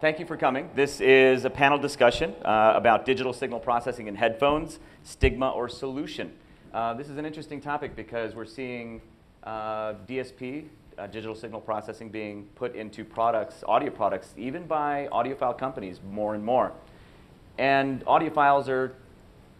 Thank you for coming. This is a panel discussion uh, about digital signal processing in headphones, stigma or solution. Uh, this is an interesting topic because we're seeing uh, DSP, uh, digital signal processing, being put into products, audio products, even by audiophile companies more and more. And audiophiles are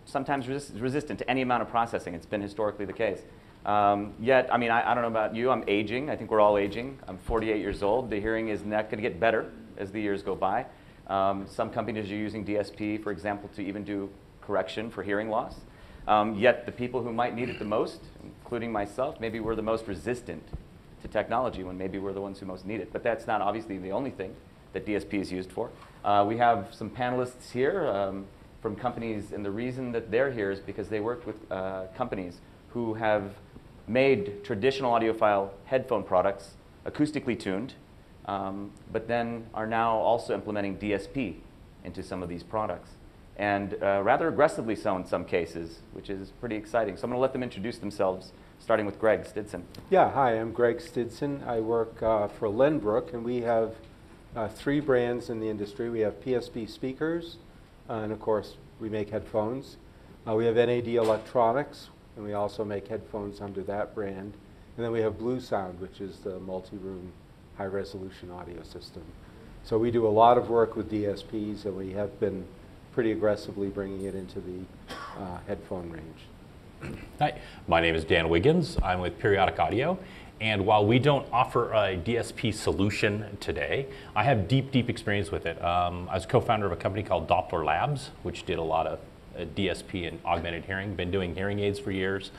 sometimes resist resistant to any amount of processing. It's been historically the case. Um, yet, I mean, I, I, don't know about you, I'm aging. I think we're all aging. I'm 48 years old. The hearing is not going to get better as the years go by. Um, some companies are using DSP, for example, to even do correction for hearing loss. Um, yet the people who might need it the most, including myself, maybe we're the most resistant to technology when maybe we're the ones who most need it. But that's not obviously the only thing that DSP is used for. Uh, we have some panelists here um, from companies, and the reason that they're here is because they worked with uh, companies who have made traditional audiophile headphone products acoustically tuned um, but then are now also implementing DSP into some of these products. And uh, rather aggressively so in some cases, which is pretty exciting. So I'm going to let them introduce themselves, starting with Greg Stidsen. Yeah, hi, I'm Greg Stidsen. I work uh, for Lenbrook, and we have uh, three brands in the industry. We have PSB speakers, uh, and of course, we make headphones. Uh, we have NAD Electronics, and we also make headphones under that brand. And then we have Bluesound, which is the multi-room high resolution audio system. So we do a lot of work with DSPs and we have been pretty aggressively bringing it into the uh, headphone range. Hi, my name is Dan Wiggins. I'm with Periodic Audio. And while we don't offer a DSP solution today, I have deep, deep experience with it. Um, I was co-founder of a company called Doppler Labs, which did a lot of DSP and augmented hearing, been doing hearing aids for years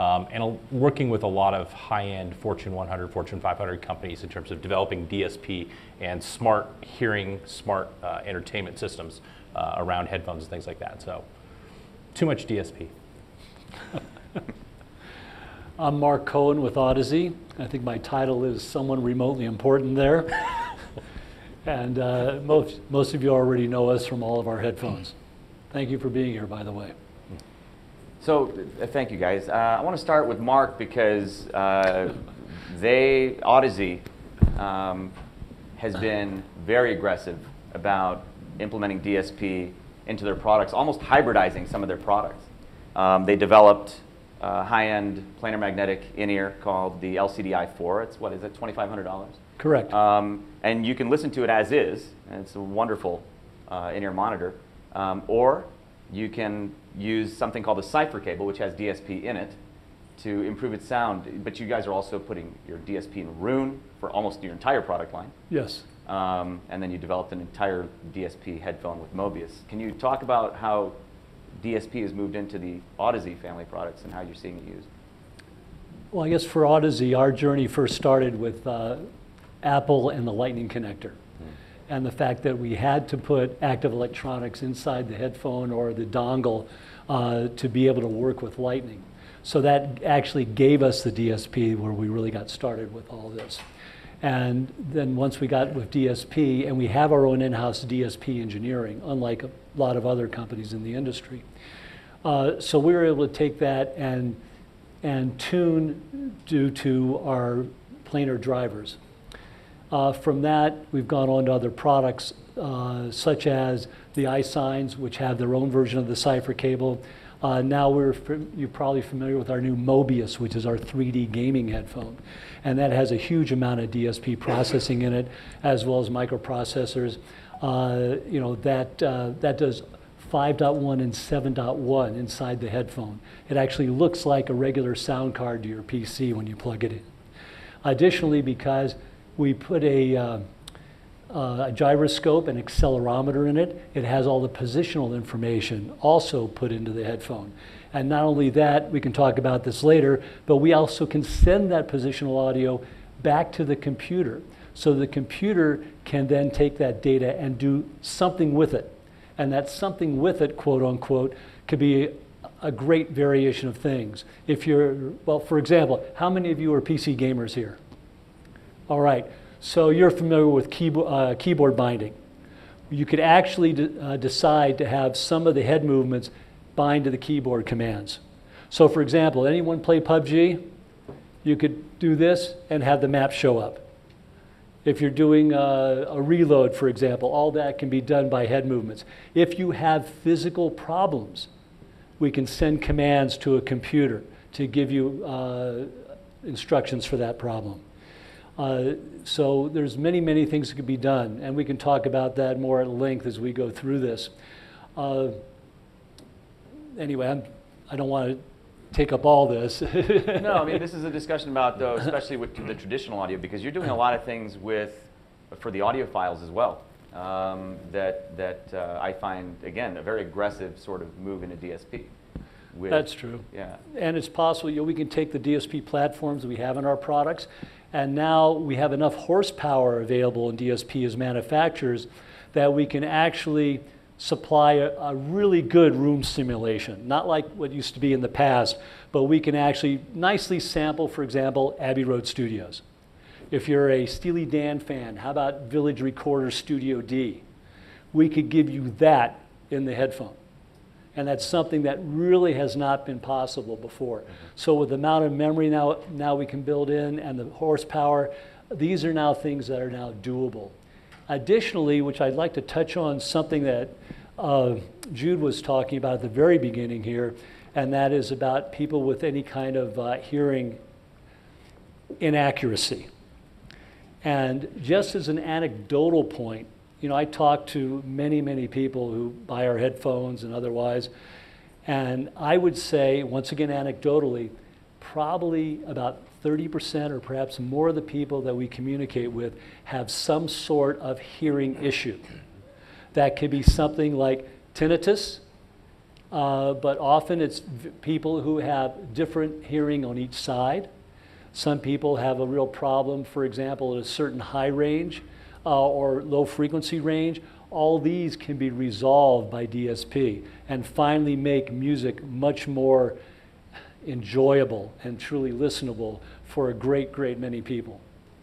um, and working with a lot of high-end Fortune 100, Fortune 500 companies in terms of developing DSP and smart hearing, smart uh, entertainment systems uh, around headphones and things like that. So, too much DSP. I'm Mark Cohen with Audeze. I think my title is someone remotely important there. and uh, most, most of you already know us from all of our headphones. Thank you for being here, by the way. So uh, thank you guys. Uh, I want to start with Mark because uh, they, Audeze, um, has been very aggressive about implementing DSP into their products, almost hybridizing some of their products. Um, they developed a high-end planar magnetic in-ear called the LCD-i4. It's, what is it, $2,500? Correct. Um, and you can listen to it as is, and it's a wonderful uh, in-ear monitor. Um, or you can use something called a cipher cable, which has DSP in it, to improve its sound. But you guys are also putting your DSP in Roon for almost your entire product line. Yes. Um, and then you developed an entire DSP headphone with Mobius. Can you talk about how DSP has moved into the Audeze family products and how you're seeing it used? Well, I guess for Audeze, our journey first started with uh, Apple and the Lightning connector and the fact that we had to put active electronics inside the headphone or the dongle uh, to be able to work with Lightning. So that actually gave us the DSP where we really got started with all this. And then once we got with DSP, and we have our own in-house DSP engineering, unlike a lot of other companies in the industry. Uh, so we were able to take that and, and tune due to our planar drivers. Uh, from that, we've gone on to other products uh, such as the iSINEs, which have their own version of the cipher cable. Uh, now we're you're probably familiar with our new Mobius, which is our 3D gaming headphone, and that has a huge amount of DSP processing in it, as well as microprocessors. Uh, you know that uh, that does 5.1 and 7.1 inside the headphone. It actually looks like a regular sound card to your PC when you plug it in. Additionally, because we put a, uh, uh, a gyroscope and accelerometer in it. It has all the positional information also put into the headphone. And not only that, we can talk about this later, but we also can send that positional audio back to the computer. So the computer can then take that data and do something with it. And that something with it, quote unquote, could be a great variation of things. If you're, well, for example, how many of you are PC gamers here? All right, so you're familiar with keyboard, uh, keyboard binding. You could actually de uh, decide to have some of the head movements bind to the keyboard commands. So for example, anyone play PUBG? You could do this and have the map show up. If you're doing a, a reload, for example, all that can be done by head movements. If you have physical problems, we can send commands to a computer to give you uh, instructions for that problem. Uh, so there's many, many things that can be done, and we can talk about that more at length as we go through this. Uh, anyway, I'm, I don't want to take up all this. no, I mean this is a discussion about though, especially with the traditional audio, because you're doing a lot of things with for the audiophiles as well. Um, that that uh, I find again a very aggressive sort of move into DSP. With, That's true. Yeah. And it's possible, you know, we can take the DSP platforms we have in our products, and now we have enough horsepower available in DSP as manufacturers that we can actually supply a, a really good room simulation. Not like what used to be in the past, but we can actually nicely sample, for example, Abbey Road Studios. If you're a Steely Dan fan, how about Village Recorder Studio D? We could give you that in the headphone. And that's something that really has not been possible before. So with the amount of memory now, now we can build in and the horsepower, these are now things that are now doable. Additionally, which I'd like to touch on something that uh, Jude was talking about at the very beginning here, and that is about people with any kind of uh, hearing inaccuracy. And just as an anecdotal point, you know, I talk to many, many people who buy our headphones and otherwise, and I would say, once again, anecdotally, probably about 30% or perhaps more of the people that we communicate with have some sort of hearing issue. That could be something like tinnitus, uh, but often it's people who have different hearing on each side. Some people have a real problem, for example, at a certain high range uh, or low frequency range. All these can be resolved by DSP and finally make music much more enjoyable and truly listenable for a great, great many people.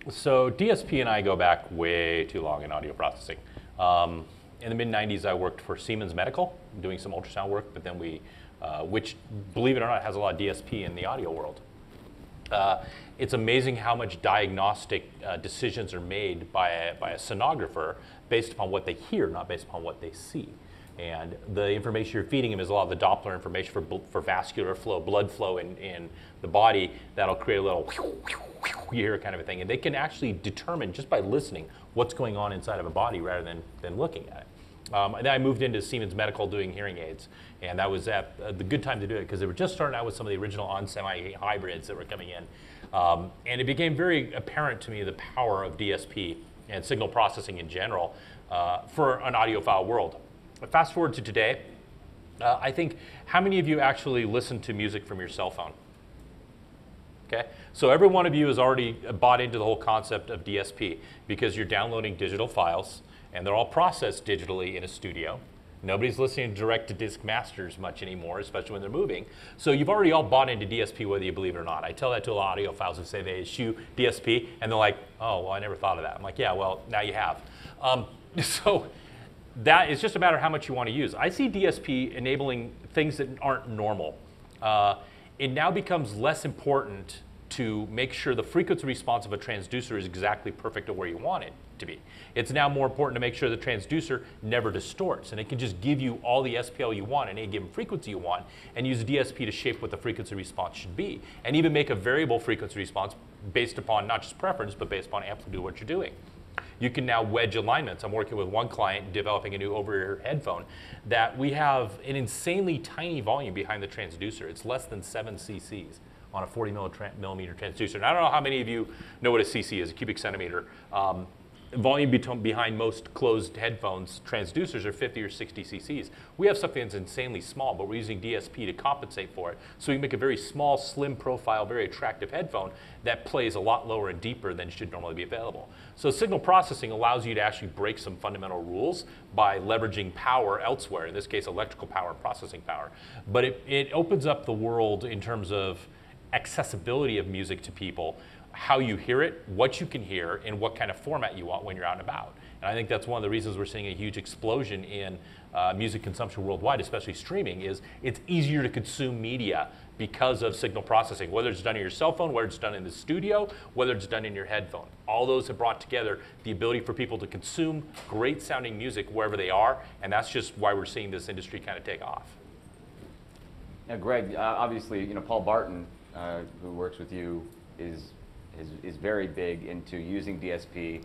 So DSP and I go back way too long in audio processing. Um, in the mid 90s, I worked for Siemens Medical, doing some ultrasound work, but then we, uh, which, believe it or not, has a lot of DSP in the audio world. Uh, it's amazing how much diagnostic uh, decisions are made by a, by a sonographer based upon what they hear, not based upon what they see. And the information you're feeding them is a lot of the Doppler information for, for vascular flow, blood flow in, in the body that'll create a little hear kind of a thing. And they can actually determine just by listening what's going on inside of a body rather than, than looking at it. Um, and then I moved into Siemens Medical doing hearing aids, and that was at uh, the good time to do it because they were just starting out with some of the original on semi hybrids that were coming in. Um, and it became very apparent to me the power of DSP and signal processing in general uh, for an audiophile world. Fast forward to today, uh, I think how many of you actually listen to music from your cell phone? Okay, so every one of you has already bought into the whole concept of DSP because you're downloading digital files and they're all processed digitally in a studio. Nobody's listening to direct to disc masters much anymore, especially when they're moving. So you've already all bought into DSP whether you believe it or not. I tell that to a lot of audiophiles who say they eschew DSP and they're like, oh, well, I never thought of that. I'm like, yeah, well, now you have. Um, so that is just a matter of how much you want to use. I see DSP enabling things that aren't normal. Uh, it now becomes less important to make sure the frequency response of a transducer is exactly perfect to where you want it to be. It's now more important to make sure the transducer never distorts and it can just give you all the SPL you want at any given frequency you want and use DSP to shape what the frequency response should be and even make a variable frequency response based upon not just preference but based upon amplitude of what you're doing. You can now wedge alignments. I'm working with one client developing a new over-ear headphone that we have an insanely tiny volume behind the transducer. It's less than seven cc's on a 40 millimeter transducer. And I don't know how many of you know what a cc is, a cubic centimeter. Um, volume behind most closed headphones transducers are 50 or 60 cc's. We have something that's insanely small, but we're using DSP to compensate for it. So we make a very small, slim profile, very attractive headphone that plays a lot lower and deeper than should normally be available. So signal processing allows you to actually break some fundamental rules by leveraging power elsewhere, in this case electrical power and processing power. But it, it opens up the world in terms of accessibility of music to people how you hear it, what you can hear, and what kind of format you want when you're out and about. And I think that's one of the reasons we're seeing a huge explosion in uh, music consumption worldwide, especially streaming, is it's easier to consume media because of signal processing, whether it's done in your cell phone, whether it's done in the studio, whether it's done in your headphone. All those have brought together the ability for people to consume great sounding music wherever they are, and that's just why we're seeing this industry kind of take off. Now, Greg, uh, obviously, you know, Paul Barton, uh, who works with you, is, is, is very big into using DSP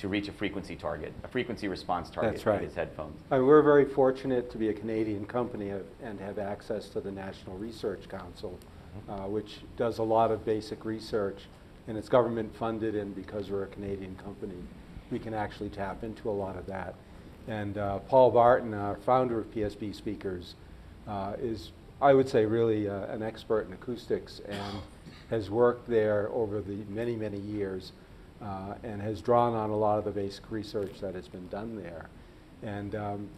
to reach a frequency target, a frequency response target That's with right. his headphones. I mean, we're very fortunate to be a Canadian company and have access to the National Research Council, uh, which does a lot of basic research, and it's government funded, and because we're a Canadian company, we can actually tap into a lot of that. And uh, Paul Barton, our founder of PSB Speakers, uh, is, I would say, really uh, an expert in acoustics and has worked there over the many, many years uh, and has drawn on a lot of the basic research that has been done there. And um,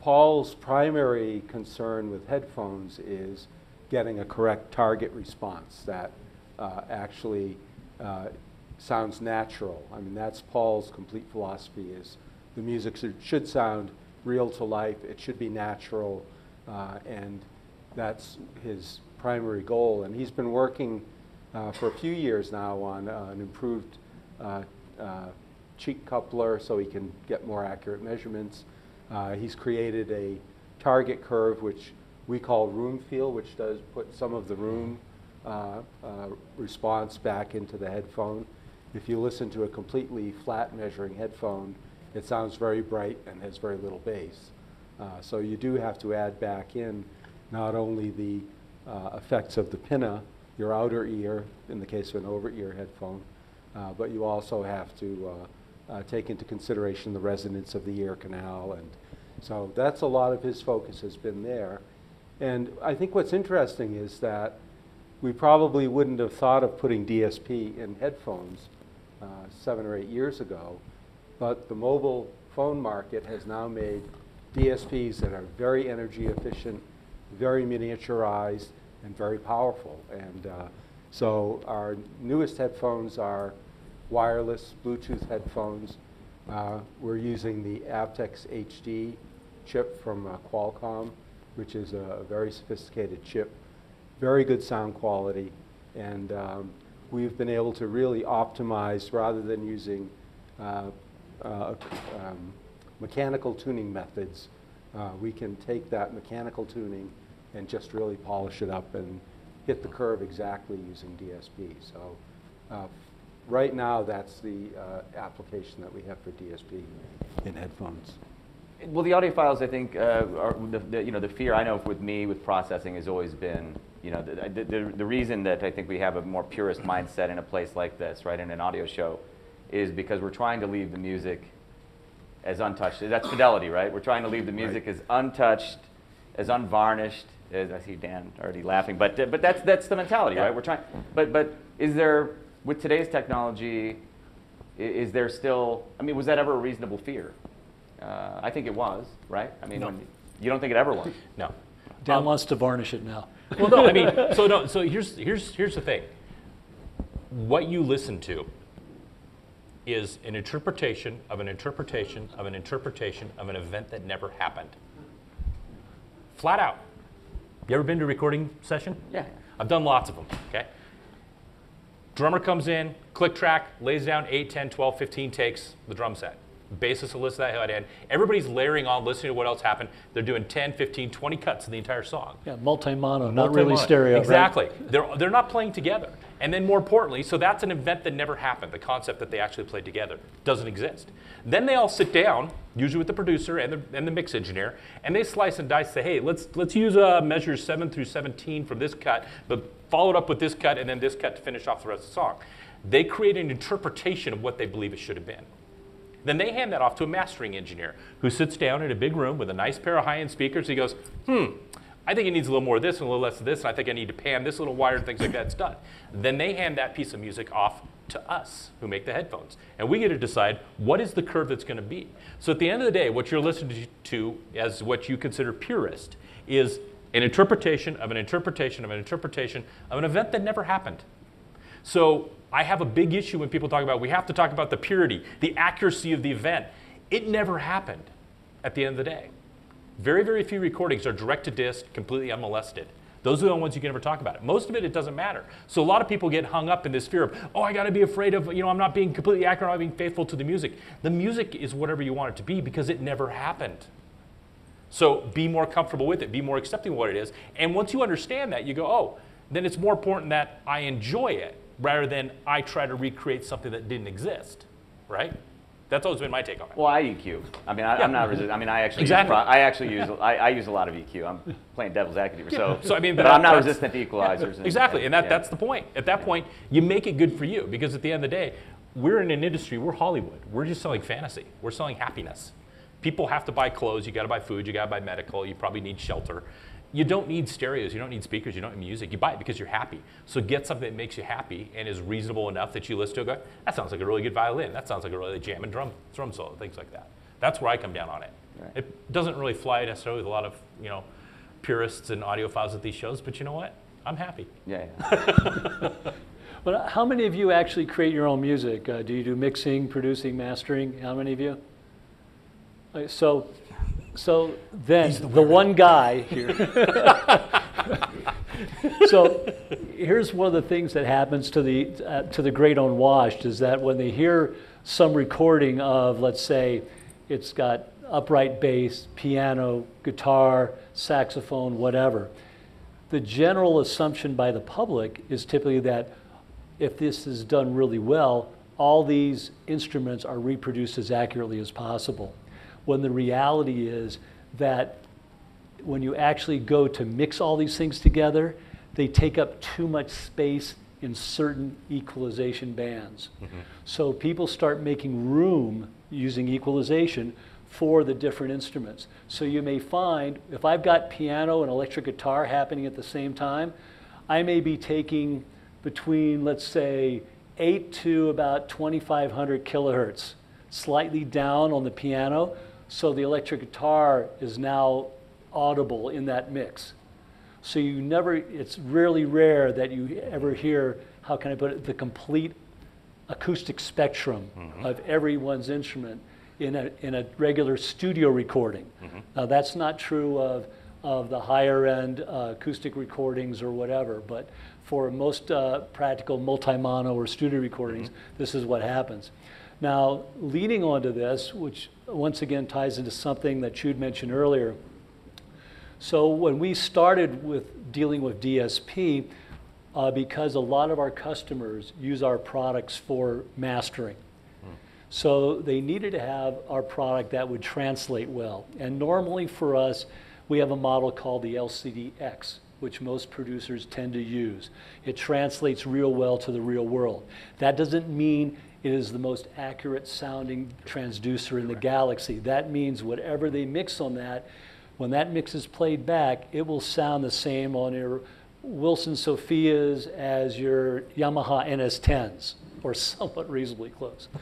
Paul's primary concern with headphones is getting a correct target response that uh, actually uh, sounds natural. I mean, that's Paul's complete philosophy is the music should, should sound real to life, it should be natural, uh, and that's his primary goal. And he's been working uh, for a few years now on uh, an improved uh, uh, cheek coupler so he can get more accurate measurements. Uh, he's created a target curve which we call room feel, which does put some of the room response back into the headphone. If you listen to a completely flat measuring headphone, it sounds very bright and has very little bass. Uh, so you do have to add back in not only the uh, effects of the pinna, your outer ear, in the case of an over-ear headphone, uh, but you also have to uh, uh, take into consideration the resonance of the ear canal. And so that's a lot of his focus has been there. And I think what's interesting is that we probably wouldn't have thought of putting DSP in headphones uh, seven or eight years ago, but the mobile phone market has now made DSPs that are very energy efficient, very miniaturized, and very powerful. And uh, so our newest headphones are wireless Bluetooth headphones. Uh, we're using the aptX HD chip from uh, Qualcomm, which is a, a very sophisticated chip, very good sound quality, and um, we've been able to really optimize rather than using uh, uh, um, mechanical tuning methods. Uh, we can take that mechanical tuning and just really polish it up and hit the curve exactly using DSP. So uh, right now, that's the uh, application that we have for DSP in headphones. Well, the audiophiles, I think, uh, are the, the, you know, the fear I know with me with processing has always been, you know, the, the, the, the reason that I think we have a more purist mindset in a place like this, right, in an audio show, is because we're trying to leave the music as untouched. That's fidelity, right? We're trying to leave the music as untouched, as unvarnished. As I see Dan already laughing, but but that's that's the mentality, Yeah. right? We're trying. But but is there with today's technology? i- Is there still? I mean, was that ever a reasonable fear? Uh, I think it was, right? I mean, No. when, you don't think it ever was? No. Dan Um, wants to varnish it now. well, no, I mean, so no, so here's here's here's the thing. What you listen to is an interpretation of an interpretation of an interpretation of an event that never happened. Flat out. You ever been to a recording session? Yeah. I've done lots of them, okay? Drummer comes in, click track, lays down 8, 10, 12, 15 takes, the drum set. Will listen to that head in. Everybody's layering on, listening to what else happened. They're doing 10, 15, 20 cuts of the entire song. Yeah, multi-mono, not really Multi-mono. stereo. right? Exactly. They're, they're not playing together. And then more importantly, so that's an event that never happened. The concept that they actually played together doesn't exist. Then they all sit down, usually with the producer and the, and the mix engineer, and they slice and dice, say, hey, let's, let's use uh, measures 7 through 17 from this cut, but follow it up with this cut and then this cut to finish off the rest of the song. They create an interpretation of what they believe it should have been. Then they hand that off to a mastering engineer who sits down in a big room with a nice pair of high end speakers. He goes, hmm, I think it needs a little more of this and a little less of this, and I think I need to pan this little wire and things like that. It's done. Then they hand that piece of music off to us who make the headphones. And we get to decide what is the curve that's going to be. So at the end of the day, what you're listening to as what you consider purist is an interpretation of an interpretation of an interpretation of an event that never happened. So I have a big issue when people talk about we have to talk about the purity, the accuracy of the event. It never happened at the end of the day. Very, very few recordings are direct to disc, completely unmolested. Those are the ones you can never talk about. Most of it, it doesn't matter. So a lot of people get hung up in this fear of, oh, I got to be afraid of, you know, I'm not being completely accurate, I'm not being faithful to the music. The music is whatever you want it to be because it never happened. So be more comfortable with it, be more accepting of what it is. And once you understand that, you go, oh, then it's more important that I enjoy it rather than I try to recreate something that didn't exist, right? That's always been my take on it. Well, I EQ. I mean, I, Yeah. I'm not resist. I mean, I actually Exactly. use I actually use I, I use a lot of EQ. I'm playing devil's advocate, so So, I mean, but that- I'm not resistant to equalizers. and- Exactly, and that, yeah. that's the point. At that point, you make it good for you because at the end of the day, we're in an industry, we're Hollywood. We're just selling fantasy. We're selling happiness. People have to buy clothes, you gotta buy food, you gotta buy medical, you probably need shelter. You don't need stereos, you don't need speakers, you don't need music. You buy it because you're happy. So get something that makes you happy and is reasonable enough that you listen to it. and Go, that sounds like a really good violin. That sounds like a really jam and drum drum solo, things like that. That's where I come down on it. Right. It doesn't really fly necessarily with a lot of you know purists and audiophiles at these shows, but you know what? I'm happy. Yeah. yeah. But how many of you actually create your own music? Uh, do you do mixing, producing, mastering? How many of you? Uh, So, so then the, one guy here. so here's one of the things that happens to the uh, to the great unwashed is that when they hear some recording of, let's say, it's got upright bass, piano, guitar, saxophone, whatever the general assumption by the public is typically that if this is done really well, all these instruments are reproduced as accurately as possible. When the reality is that when you actually go to mix all these things together, they take up too much space in certain equalization bands. Mm-hmm. So people start making room using equalization for the different instruments. So you may find if I've got piano and electric guitar happening at the same time, I may be taking between, let's say, 8 to about 2500 kilohertz, slightly down on the piano, so the electric guitar is now audible in that mix. So you never, it's really rare that you ever hear, how can I put it, the complete acoustic spectrum of everyone's instrument in a, in a regular studio recording. Now, that's not true of, of the higher end uh, acoustic recordings or whatever, but for most uh, practical multi-mono or studio recordings, this is what happens. Now, leading on to this, which once again ties into something that you'd mentioned earlier, so when we started with dealing with DSP, uh, because a lot of our customers use our products for mastering. So they needed to have our product that would translate well. And normally for us, we have a model called the LCD-X, which most producers tend to use. It translates real well to the real world. That doesn't mean it is the most accurate sounding transducer in the galaxy. That means whatever they mix on that, when that mix is played back, it will sound the same on your Wilson Sophias as your Yamaha NS10s, or somewhat reasonably close.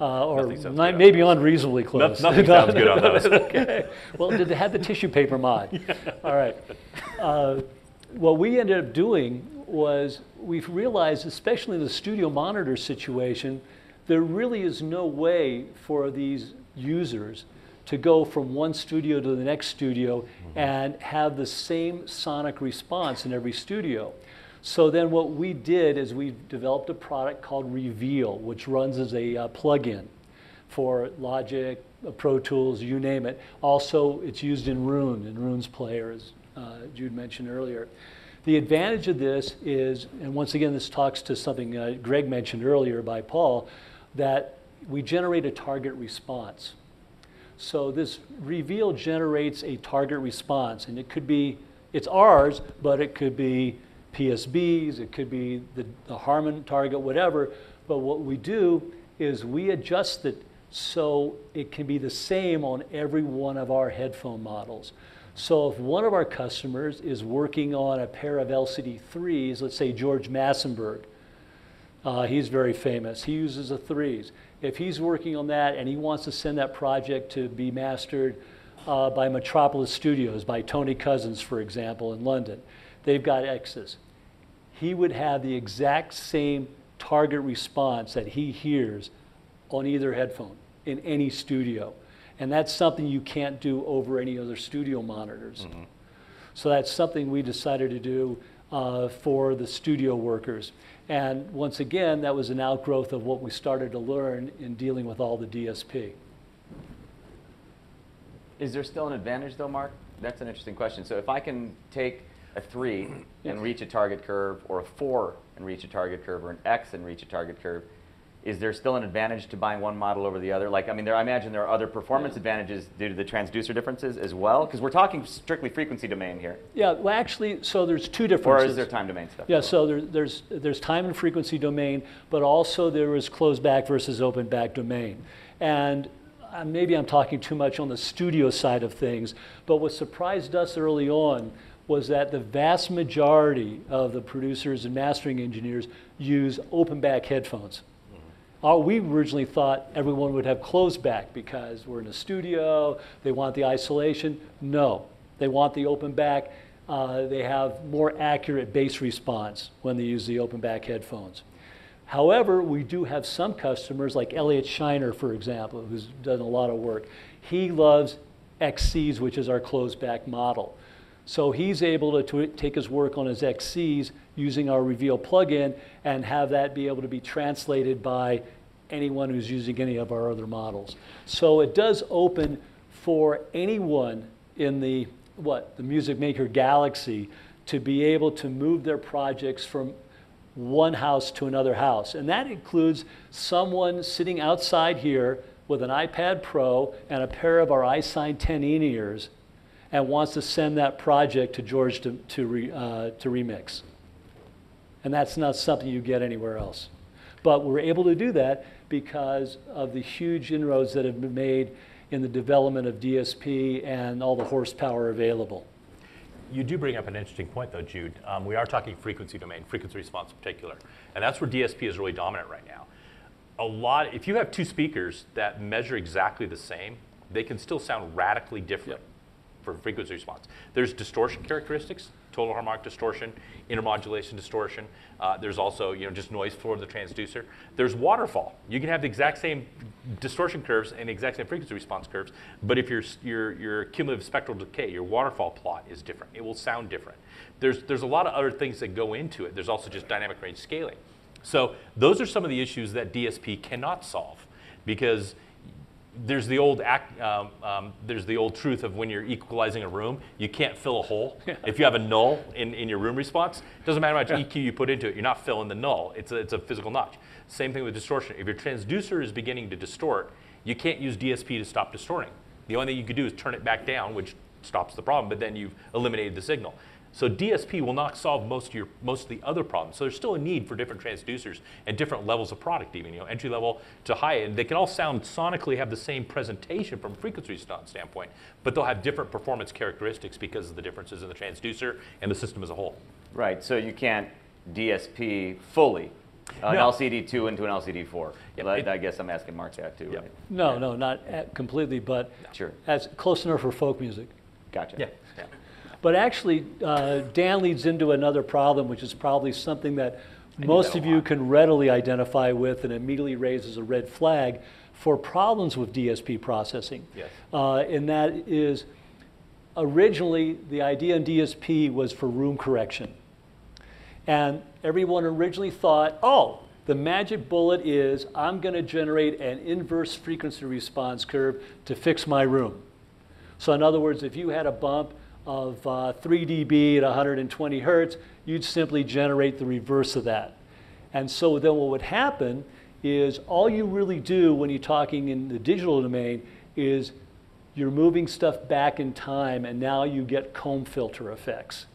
Uh, or ni- good on maybe unreasonably close. nothing sounds good on those. okay. Well, did they have the tissue paper mod? All right. Uh, what we ended up doing was we've realized, especially in the studio monitor situation, there really is no way for these users to go from one studio to the next studio and have the same sonic response in every studio. So then what we did is we developed a product called Reveal, which runs as a uh, plugin for Logic, uh, Pro Tools, you name it. Also, it's used in Roon, in Roon's player, as uh, Jude mentioned earlier. The advantage of this is, and once again, this talks to something uh, Greg mentioned earlier by Paul, that we generate a target response. So this reveal generates a target response, and it could be, it's ours, but it could be PSBs, it could be the, the Harman target, whatever. But what we do is we adjust it so it can be the same on every one of our headphone models. So if one of our customers is working on a pair of LCD3s, let's say George Massenburg, uh, he's very famous. He uses the threes. If he's working on that and he wants to send that project to be mastered uh, by Metropolis Studios, by Tony Cousins, for example, in London, they've got X's. He would have the exact same target response that he hears on either headphone. in any studio. And that's something you can't do over any other studio monitors. So that's something we decided to do uh, for the studio workers. And once again, that was an outgrowth of what we started to learn in dealing with all the DSP. Is there still an advantage though, Mark? That's an interesting question. So if I can take a three and reach a target curve, or a four and reach a target curve, or an X and reach a target curve, is there still an advantage to buying one model over the other? Like, I mean, there, I imagine there are other performance advantages due to the transducer differences as well, because we're talking strictly frequency domain here. Yeah, well, actually, so there's two differences. Or is there time domain stuff? Yeah, so there, there's, there's time and frequency domain, but also there is closed back versus open back domain. And uh, maybe I'm talking too much on the studio side of things, but what surprised us early on was that the vast majority of the producers and mastering engineers use open back headphones. Uh, we originally thought everyone would have closed back because we're in a studio, they want the isolation. No, they want the open back. Uh, they have more accurate bass response when they use the open back headphones. However, we do have some customers, like Elliot Scheiner, for example, who's done a lot of work. He loves XCs, which is our closed back model. So he's able to take his work on his XCs using our Reveal plugin and have that be able to be translated by anyone who's using any of our other models. So it does open for anyone in the what the Music Maker galaxy to be able to move their projects from one house to another house. And that includes someone sitting outside here with an iPad Pro and a pair of our iSINE 10 in-ears and wants to send that project to George to, to, re, uh, to remix. And that's not something you get anywhere else. But we're able to do that because of the huge inroads that have been made in the development of DSP and all the horsepower available. You do bring up an interesting point, though, Jude. Um, we are talking frequency domain, frequency response in particular, and that's where DSP is really dominant right now. A lot, if you have two speakers that measure exactly the same, they can still sound radically different for frequency response. There's distortion characteristics, total harmonic distortion, intermodulation distortion. Uh, there's also, you know, just noise floor of the transducer. There's waterfall. You can have the exact same distortion curves and exact same frequency response curves, but if your, your, your cumulative spectral decay, your waterfall plot is different, it will sound different. There's, there's a lot of other things that go into it. There's also just dynamic range scaling. So those are some of the issues that DSP cannot solve because there's the old act, um, um, there's the old truth of when you're equalizing a room, you can't fill a hole. if you have a null in, in your room response, it doesn't matter how much EQ you put into it, you're not filling the null. It's a, it's a physical notch. Same thing with distortion. If your transducer is beginning to distort, you can't use DSP to stop distorting. The only thing you could do is turn it back down, which stops the problem, but then you've eliminated the signal. So DSP will not solve most of your most of the other problems. So there's still a need for different transducers and different levels of product, even you know entry level to high end. They can all sound sonically have the same presentation from a frequency standpoint, but they'll have different performance characteristics because of the differences in the transducer and the system as a whole. Right, so you can't DSP fully uh, an No. LCD2 into an LCD4. Yep, But it- I guess I'm asking Mark that too, Yep. right? No, no, not uh, completely, but Sure. as close enough for folk music. Gotcha. Yeah. But actually, uh, Dan leads into another problem, which is probably something that do most that of you can readily identify with and immediately raises a red flag for problems with DSP processing. Yes. Uh, and that is originally the idea in DSP was for room correction. And everyone originally thought, oh, the magic bullet is I'm going to generate an inverse frequency response curve to fix my room. So, in other words, if you had a bump of uh, 3 dB at 120 hertz, you'd simply generate the reverse of that. And so then what would happen is all you really do when you're talking in the digital domain is you're moving stuff back in time, and now you get comb filter effects.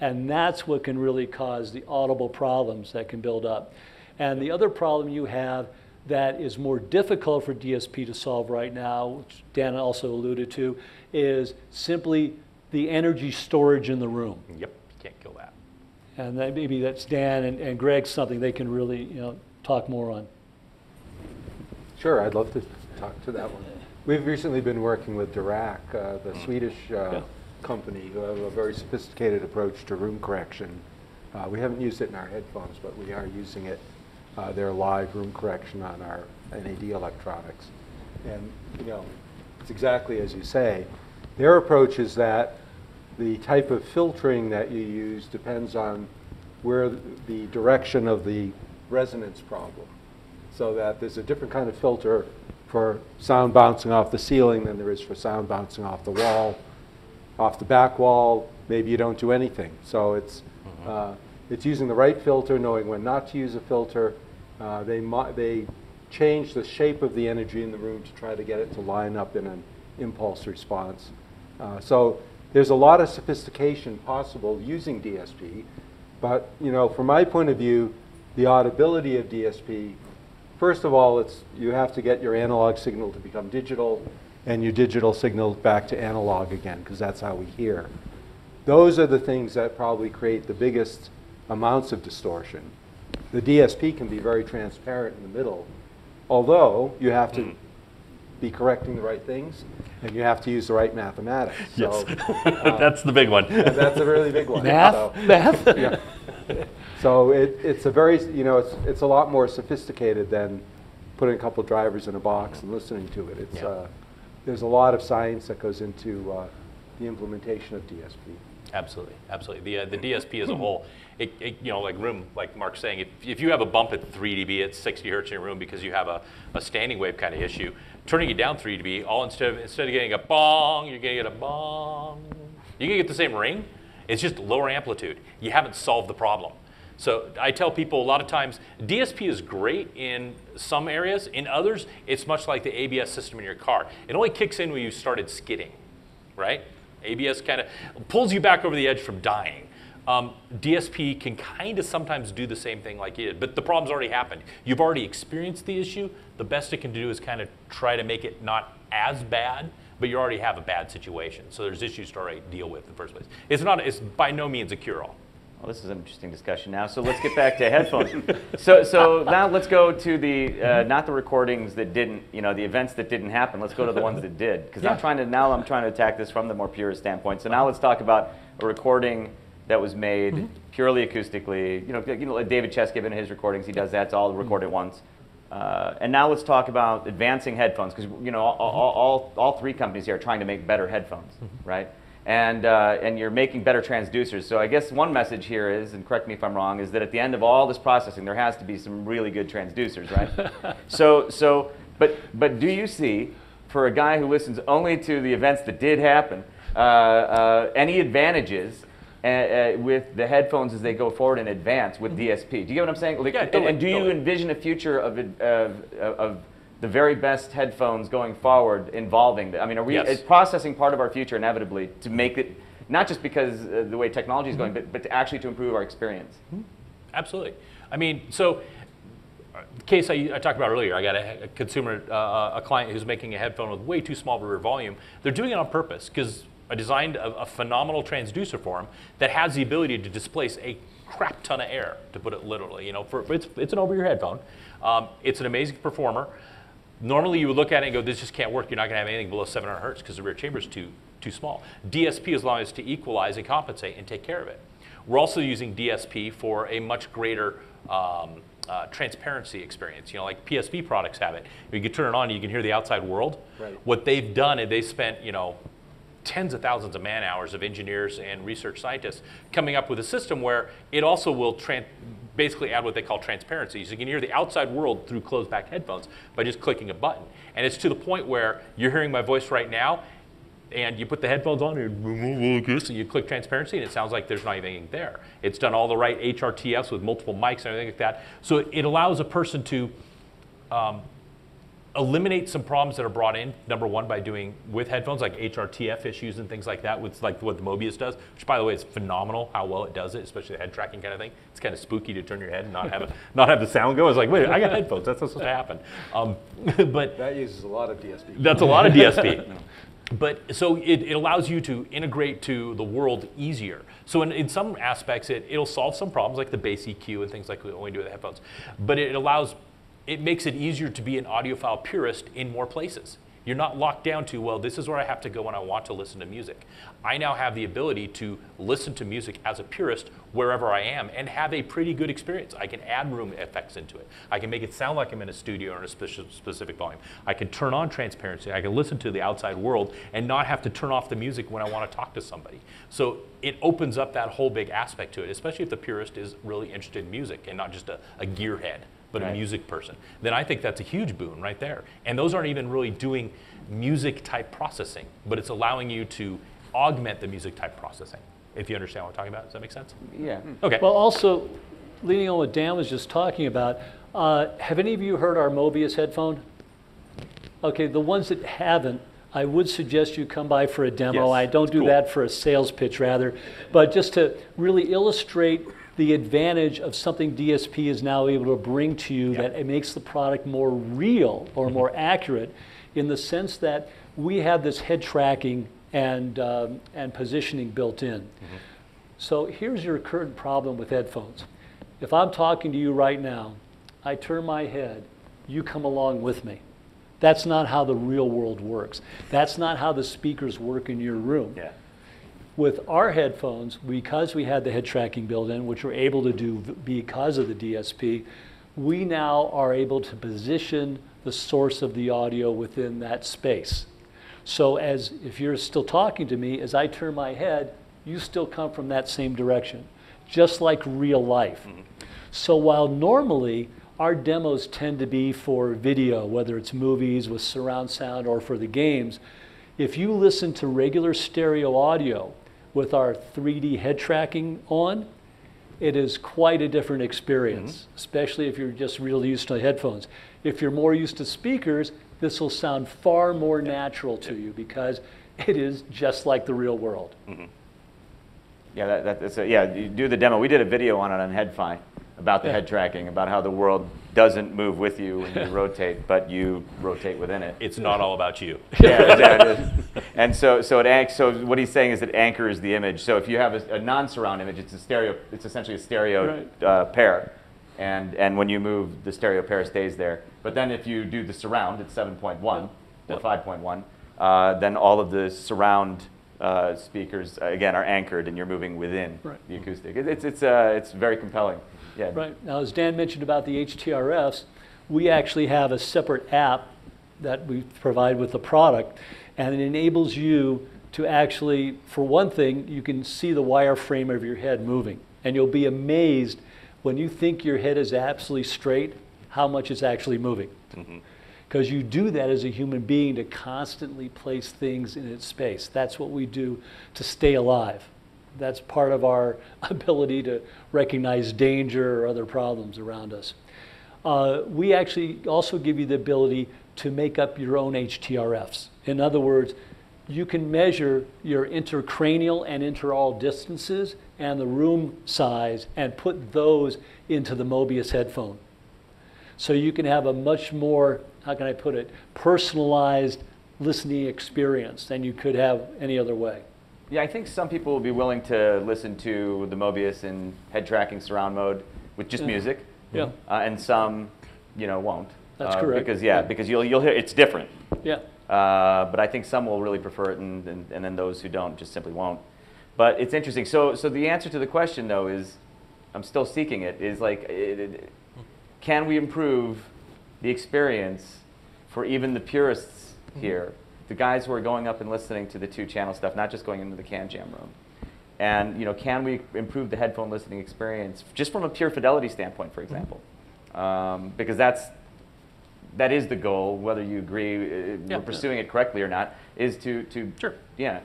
And that's what can really cause the audible problems that can build up. And the other problem you have that is more difficult for DSP to solve right now, which Dan also alluded to, is simply the energy storage in the room. Yep, you can't kill that. And that maybe that's Dan and, and Greg something they can really you know talk more on. Sure, I'd love to talk to that one. We've recently been working with Dirac, uh, the Swedish uh, Yeah. company, who have a very sophisticated approach to room correction. Uh, we haven't used it in our headphones, but we are using it, uh, their live room correction on our NAD electronics. And, you know, it's exactly as you say. Their approach is that the type of filtering that you use depends on where the direction of the resonance problem. So that there's a different kind of filter for sound bouncing off the ceiling than there is for sound bouncing off the wall. Off the back wall, maybe you don't do anything. So it's, uh, it's using the right filter, knowing when not to use a filter. Uh, They, they change the shape of the energy in the room to try to get it to line up in an impulse response. Uh, So there's a lot of sophistication possible using DSP, but, you know, from my point of view, the audibility of DSP, first of all, it's, you have to get your analog signal to become digital, and your digital signal back to analog again, because that's how we hear. Those are the things that probably create the biggest amounts of distortion. The DSP can be very transparent in the middle, although you have to hmm. Be correcting the right things, and you have to use the right mathematics. So, uh, That's the big one. that's a really big one. Math? So- Math? yeah. So it, it's a very, you know, it's, it's a lot more sophisticated than putting a couple drivers in a box and listening to it. It's, Yeah. uh, there's a lot of science that goes into uh, the implementation of DSP. Absolutely, absolutely. The, uh, the DSP as a whole, it, it, you know, like room, like Mark's saying, if, if you have a bump at 3 dB at 60 hertz in your room because you have a, a standing wave kind of issue, turning it down 3 dB, all instead of, instead of getting a bong, you're to get a bong. You're to get the same ring, it's just lower amplitude. You haven't solved the problem. So I tell people a lot of times DSP is great in some areas. In others, it's much like the ABS system in your car. It only kicks in when you started skidding, right? ABS kind of pulls you back over the edge from dying. Um, DSP can kind of sometimes do the same thing like it did, but the problem's already happened. You've already experienced the issue. The best it can do is kind of try to make it not as bad, but you already have a bad situation. So there's issues to already deal with in the first place. It's not. It's by no means a cure-all. Well, this is an interesting discussion now. So let's get back to headphones. so, so now let's go to the uh, not the recordings that didn't, you know, the events that didn't happen. Let's go to the ones that did, because I'm trying to now I'm trying to attack this from the more purist standpoint. So now let's talk about a recording that was made purely acoustically. You know, you know, like David Chesky in his recordings, he does that. It's all recorded once. Uh, and now let's talk about advancing headphones, because you know all, all, all, all three companies here are trying to make better headphones, right? And, uh, and you're making better transducers. So I guess one message here is, and correct me if I'm wrong, is that at the end of all this processing, there has to be some really good transducers, right? so, so, but, but do you see, for a guy who listens only to the events that did happen, uh, uh, any advantages uh, uh, with the headphones as they go forward in advance with DSP? Do you get what I'm saying? Like, Yeah, and- totally, and do you totally. envision a future of, of, of the very best headphones going forward involving the, I mean, are we, Yes. is processing part of our future inevitably to make it, not just because uh, the way technology is going, Mm-hmm. but, but to actually to improve our experience? Absolutely. I mean, so uh, the case I, I talked about earlier, I got a, a consumer, uh, a client who's making a headphone with way too small of a volume. They're doing it on purpose because I designed a, a phenomenal transducer for them that has the ability to displace a crap ton of air, to put it literally. You know, for, it's, it's an over-ear headphone. Um, it's an amazing performer. Normally, you would look at it and go, "This just can't work. You're not going to have anything below 700 hertz because the rear chamber is too too small." DSP is allowing us to equalize and compensate and take care of it. We're also using DSP for a much greater um, uh, transparency experience. You know, like PSB products have it. You can turn it on, you can hear the outside world. Right. What they've done is they spent, you know, tens of thousands of man hours of engineers and research scientists coming up with a system where it also will basically add what they call transparency. So you can hear the outside world through closed back headphones by just clicking a button. And it's to the point where you're hearing my voice right now and you put the headphones on and you click transparency and it sounds like there's not even anything there. It's done all the right HRTFs with multiple mics and everything like that. So it, it allows a person to um, eliminate some problems that are brought in. Number one, by doing with headphones like HRTF issues and things like that, with like what the Mobius does, which by the way is phenomenal how well it does it, especially the head tracking kind of thing. It's kind of spooky to turn your head and not have it, not have the sound go. It's like, wait, I got headphones. That's not supposed to happen. Um, but That uses a lot of DSP. that's a lot of DSP. But so it, it allows you to integrate to the world easier. So in, in some aspects, it, it'll solve some problems like the bass EQ and things like we only do with the headphones. But it allows, it makes it easier to be an audiophile purist in more places. You're not locked down to, well, this is where I have to go when I want to listen to music. I now have the ability to listen to music as a purist wherever I am and have a pretty good experience. I can add room effects into it. I can make it sound like I'm in a studio or in a specific volume. I can turn on transparency. I can listen to the outside world and not have to turn off the music when I want to talk to somebody. So it opens up that whole big aspect to it, especially if the purist is really interested in music and not just a, a gearhead but Right. a music person, then I think that's a huge boon right there. And those aren't even really doing music type processing, but it's allowing you to augment the music type processing. If you understand what I'm talking about, does that make sense? Yeah. Okay. Well, also, leaning on what Dan was just talking about, uh, have any of you heard our Mobius headphone? Okay, the ones that haven't, I would suggest you come by for a demo. Yes, I don't do cool. that for a sales pitch, rather, but just to really illustrate the advantage of something DSP is now able to bring to you Yeah. that it makes the product more real or more accurate in the sense that we have this head tracking and, um, and positioning built in. So here's your current problem with headphones. If I'm talking to you right now, I turn my head, you come along with me. That's not how the real world works. That's not how the speakers work in your room. Yeah. With our headphones, because we had the head tracking built in, which we're able to do because of the DSP, we now are able to position the source of the audio within that space. So as if you're still talking to me, as I turn my head, you still come from that same direction, just like real life. Mm-hmm. So while normally our demos tend to be for video, whether it's movies with surround sound or for the games, if you listen to regular stereo audio with our 3D head tracking on, it is quite a different experience, mm-hmm. especially if you're just really used to headphones. If you're more used to speakers, this will sound far more natural to you because it is just like the real world. Mm-hmm. Yeah, that, that, that's a, yeah, you do the demo. We did a video on it on Head-Fi about the Yeah. head tracking, about how the world doesn't move with you when you rotate, but you rotate within it. It's not all about you. yeah, exactly. And so, so it anch- so what he's saying is it anchors the image. So if you have a, a non-surround image, it's a stereo. It's essentially a stereo Right. uh, pair, and and when you move, the stereo pair stays there. But then if you do the surround, it's 7.1 or Yep. 5.1. Uh, then all of the surround uh, speakers uh, again are anchored, and you're moving within Right. the acoustic. It, it's it's uh, it's very compelling. Yeah. Right. Now, as Dan mentioned about the HRTFs, we actually have a separate app that we provide with the product, and it enables you to actually, for one thing, you can see the wireframe of your head moving, and you'll be amazed when you think your head is absolutely straight, how much it's actually moving. Mm-hmm. Because you do that as a human being to constantly place things in its space. That's what we do to stay alive. That's part of our ability to recognize danger or other problems around us. Uh, we actually also give you the ability to make up your own HRTFs. In other words, you can measure your intercranial and interaural distances and the room size and put those into the Mobius headphone. So you can have a much more, how can I put it, personalized listening experience than you could have any other way. Yeah, I think some people will be willing to listen to the Mobius in head tracking surround mode with just Yeah. music. Yeah. Uh, and some, you know, won't. That's Uh, correct. Because yeah, because you'll you'll hear it's different. Yeah. Uh, but I think some will really prefer it, and, and, and then those who don't just simply won't. But it's interesting. So so the answer to the question though is, I'm still seeking it. Is like, it, it, can we improve the experience for even the purists here, the guys who are going up and listening to the two-channel stuff, not just going into the CanJam room? And you know, can we improve the headphone listening experience just from a pure fidelity standpoint, for example? Um, because that's that is the goal, whether you agree uh, Yeah. we're pursuing it correctly or not, is to to Sure. yeah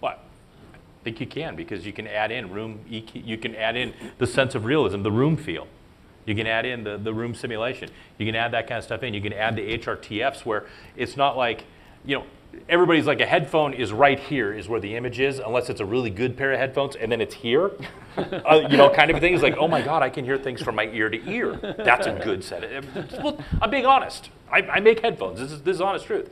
Well, I think you can because you can add in room, EQ, you can add in the sense of realism, the room feel. You can add in the, the room simulation. You can add that kind of stuff in. You can add the HRTFs where it's not like, you know, everybody's like a headphone is right here is where the image is, unless it's a really good pair of headphones, and then it's here. uh, you know, kind of a thing. It's like, oh my God, I can hear things from my ear to ear. That's a good set. Of, well, I'm being honest. I, I make headphones. This is, this is honest truth.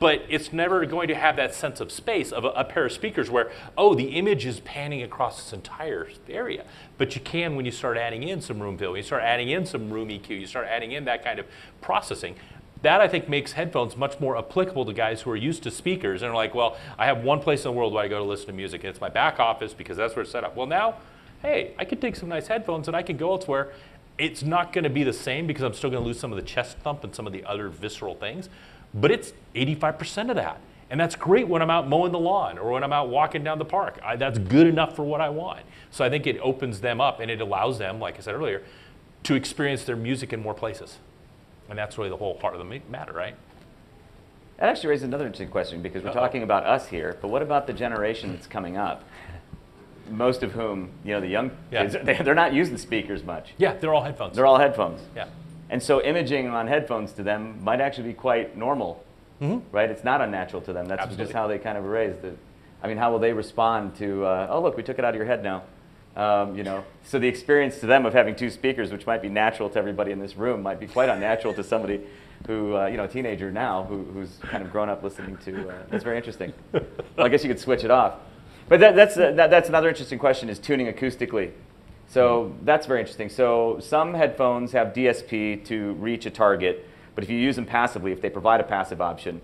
But it's never going to have that sense of space of a, a pair of speakers where, oh, the image is panning across this entire area. But you can when you start adding in some room fill, you start adding in some room EQ, you start adding in that kind of processing. That I think makes headphones much more applicable to guys who are used to speakers and are like, well, I have one place in the world where I go to listen to music, and it's my back office because that's where it's set up. Well, now, hey, I could take some nice headphones and I can go elsewhere. It's not going to be the same because I'm still going to lose some of the chest thump and some of the other visceral things, but it's 85% of that. And that's great when I'm out mowing the lawn or when I'm out walking down the park. I, that's mm-hmm. good enough for what I want. So I think it opens them up and it allows them, like I said earlier, to experience their music in more places. And that's really the whole heart of the matter, right? That actually raises another interesting question because we're Uh-oh. talking about us here, but what about the generation that's coming up? Most of whom, you know, the young Yeah. kids, they- they're not using speakers much. Yeah, they're all headphones. They're all headphones. yeah. And so imaging on headphones to them might actually be quite normal, Mhm. right? It's not unnatural to them. That's Absolutely. just how they kind of raised. That- I mean, how will they respond to, uh, oh, look, we took it out of your head now? Um, you know, so the experience to them of having two speakers, which might be natural to everybody in this room, might be quite unnatural to somebody who, uh, you know, a teenager now who, who's kind of grown up listening to. Uh, that's very interesting. Well, I guess you could switch it off. But that, that's, uh, that, that's another interesting question is tuning acoustically. So that's very interesting. So some headphones have DSP to reach a target, but if you use them passively, if they provide a passive option,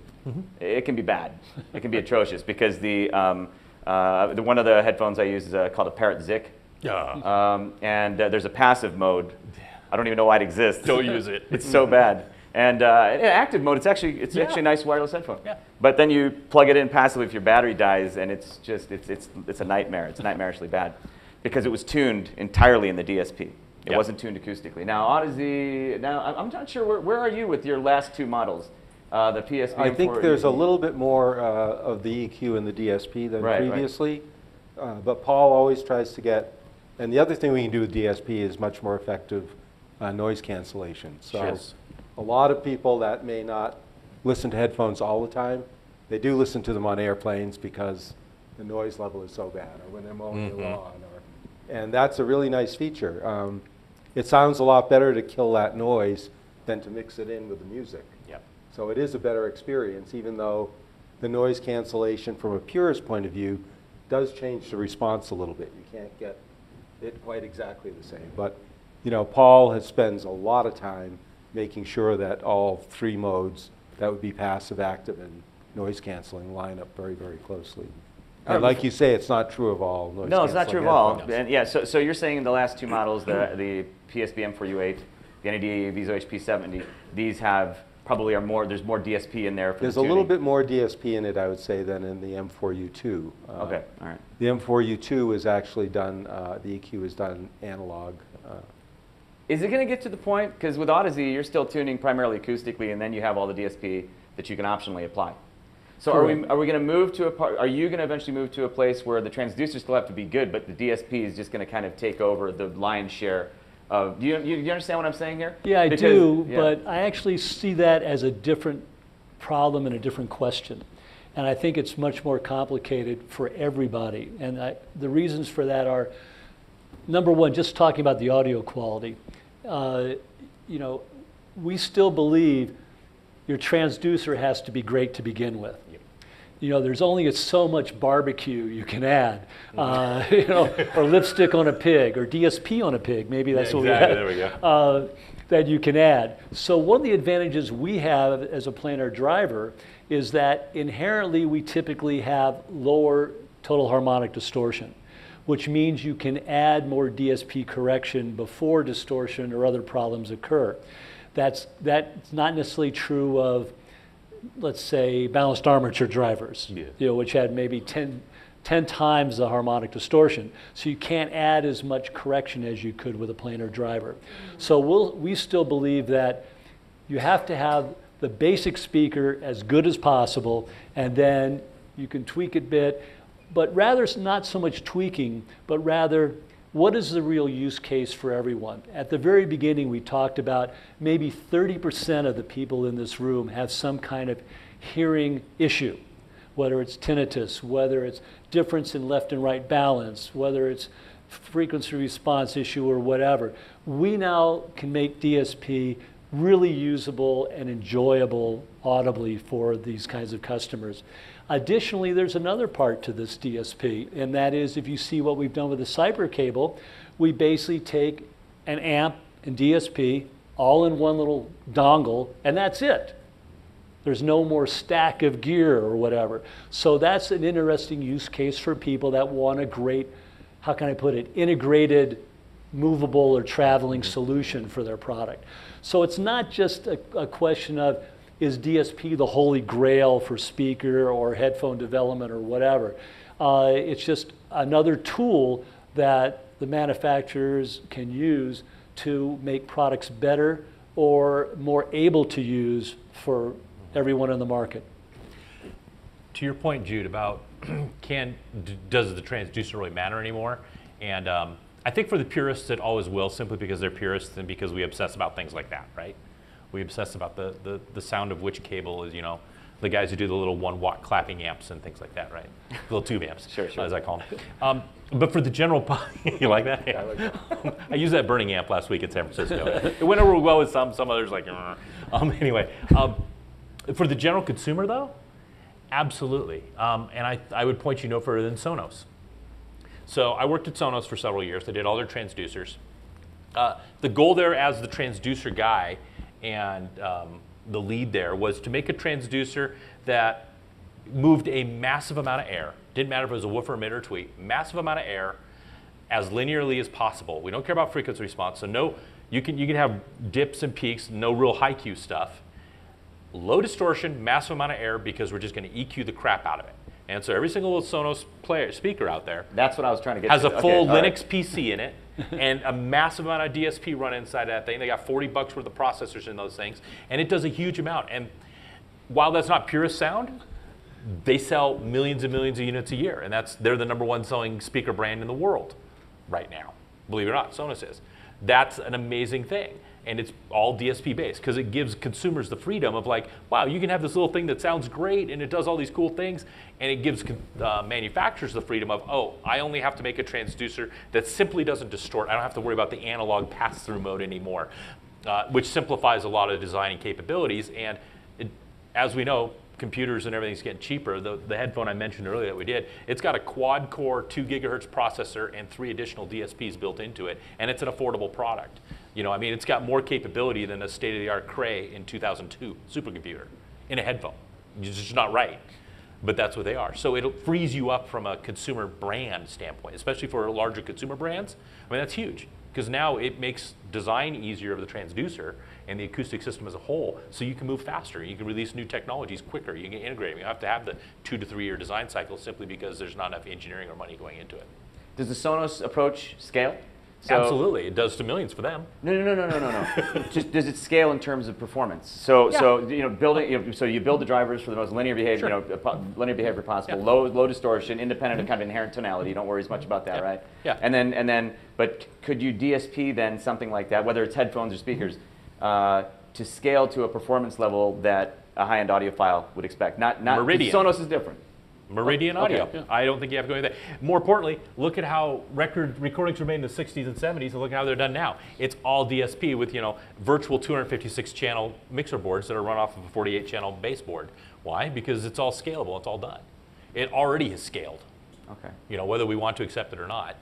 it can be bad. It can be atrocious because the, um, uh, the one of the headphones I use is uh, called a Parrot Zik, Yeah. um, and uh, there's a passive mode. I don't even know why it exists. Don't use it. it's so bad. And uh, in active mode, it's actually it's Yeah. actually a nice wireless headphone. Yeah. But then you plug it in passively if your battery dies, and it's just it's it's it's a nightmare. It's nightmarishly bad because it was tuned entirely in the DSP. It Yeah. wasn't tuned acoustically. Now Audeze. Now I'm- I'm not sure where, where are you with your last two models, uh, the PSB. I think there's a M4 little bit more uh, of the EQ in the DSP than Right, right. previously. Uh, But Paul always tries to get, and the other thing we can do with DSP is much more effective uh, noise cancellation. So Sure. a lot of people that may not listen to headphones all the time, they do listen to them on airplanes because the noise level is so bad, or when they're mowing Mhm. the lawn. Or, and that's a really nice feature. Um, It sounds a lot better to kill that noise than to mix it in with the music. Yep. So it is a better experience, even though the noise cancellation from a purist point of view does change the response a little bit. You can't get it quite exactly the same. But, you know, Paul has spends a lot of time making sure that all three modes, that would be passive, active, and noise canceling, line up very, very closely. And like you say, it's not true of all noise No, it's not true of all. And yeah, so, so you're saying in the last two models, the, the PSB M4U8, the NAD Viso HP70, these have probably are more, there's more DSP in there for There's the a little bit more DSP in it, I would say, than in the M4U2. Uh, Okay, all right. The M4U2 is actually done, uh, the EQ is done analog. uh, Is it going to get to the point, because with Audeze, you're still tuning primarily acoustically, and then you have all the DSP that you can optionally apply. So are we, are we going to move to a part, are you going to eventually move to a place where the transducers still have to be good, but the DSP is just going to kind of take over the lion's share of, do you, you, you understand what I'm saying here? Yeah, I Because- do, yeah. but I actually see that as a different problem and a different question. And I think it's much more complicated for everybody. And I, the reasons for that are, number one, just talking about the audio quality. Uh, you know, we still believe your transducer has to be great to begin with. You know, there's only so much barbecue you can add, uh, you know, or lipstick on a pig, or DSP on a pig. Maybe that's Yeah, what exactly. we There we have, go. Uh, that you can add. So one of the advantages we have as a planar driver is that inherently we typically have lower total harmonic distortion, which means you can add more DSP correction before distortion or other problems occur. That's, that's not necessarily true of let's say, balanced armature drivers, Yeah. you know, which had maybe 10, 10 times the harmonic distortion. So you can't add as much correction as you could with a planar driver. So we'll, we still believe that you have to have the basic speaker as good as possible, and then you can tweak it a bit, but rather it's not so much tweaking, but rather what is the real use case for everyone? At the very beginning, we talked about maybe 30% of the people in this room have some kind of hearing issue, whether it's tinnitus, whether it's difference in left and right balance, whether it's frequency response issue or whatever. We now can make DSP really usable and enjoyable audibly for these kinds of customers. Additionally, there's another part to this DSP, and that is if you see what we've done with the Cipher cable, we basically take an amp and DSP all in one little dongle, and that's it. There's no more stack of gear or whatever. So that's an interesting use case for people that want a great, how can I put it, integrated, movable or traveling mm-hmm. solution for their product. So it's not just a, a question of is DSP the holy grail for speaker or headphone development or whatever. Uh, it's just another tool that the manufacturers can use to make products better or more able to use for everyone in the market. To your point, Jude, about can does the transducer really matter anymore? And um, I think for the purists, it always will, simply because they're purists and because we obsess about things like that, right? We obsess about the, the, the sound of which cable is, you know, the guys who do the little one watt clapping amps and things like that, right? little tube amps, Sure, sure. as I call them. Um, but for the general, pu- you like that? Yeah. I used that burning amp last week in San Francisco. it went over well with some, some others like, um, anyway. Um, for the general consumer, though, absolutely. Um, and I, I would point you no further than Sonos. So I worked at Sonos for several years. They did all their transducers. Uh, the goal there, as the transducer guy and um, the lead there, was to make a transducer that moved a massive amount of air. Didn't matter if it was a woofer, emitter, or tweet. Massive amount of air as linearly as possible. We don't care about frequency response. So no, you can you can have dips and peaks, no real high Q stuff low distortion, massive amount of air because we're just going to EQ the crap out of it. And so every single Sonos player speaker out there That's what I was trying to get has a full right. Linux PC in it and a massive amount of DSP run inside that thing. They got 40 bucks worth of processors in those things, and it does a huge amount. And while that's not purest sound, they sell millions and millions of units a year, and that's they're the number one selling speaker brand in the world right now. Believe it or not, Sonos is. That's an amazing thing. And it's all DSP based because it gives consumers the freedom of like, wow, you can have this little thing that sounds great and it does all these cool things. And it gives uh, manufacturers the freedom of, oh, I only have to make a transducer that simply doesn't distort. I don't have to worry about the analog pass through mode anymore, uh, which simplifies a lot of designing capabilities. And it, as we know, computers and everything's getting cheaper. The, the headphone I mentioned earlier that we did, it's got a quad core 2 gigahertz processor and three additional DSPs built into it, and it's an affordable product. You know, I mean, it's got more capability than a state of the art Cray in 2002 supercomputer in a headphone. It's just not right. But that's what they are. So it frees you up from a consumer brand standpoint, especially for larger consumer brands. I mean, that's huge because now it makes design easier of the transducer and the acoustic system as a whole so you can move faster you can release new technologies quicker you can integrate them you have to have the two to three year design cycle simply because there's not enough engineering or money going into it Does the Sonos approach scale? So- absolutely it does to millions for them No, no, no, no, no, no, no. Just does it scale in terms of performance? So, so you know, building. You know, so you build the drivers for the most linear behavior, Sure. you know, po- mm-hmm. linear behavior possible. Yeah. Low, low distortion, independent of mm-hmm. kind of inherent tonality. You don't worry as much about that, Yeah. right? Yeah. And then, and then, but could you DSP then something like that, whether it's headphones or speakers, mm-hmm. uh, to scale to a performance level that a high-end audiophile would expect? Not, not. Meridian. Sonos is different. Oh, Meridian Okay. Audio. I don't think you have to go anything. More importantly, look at how record recordings were made in the 60s and 70s, and look at how they're done now. It's all DSP with you know virtual 256 channel mixer boards that are run off of a 48 channel baseboard. Why? Because it's all scalable. It's all done. It already has scaled. Okay, You know whether we want to accept it or not,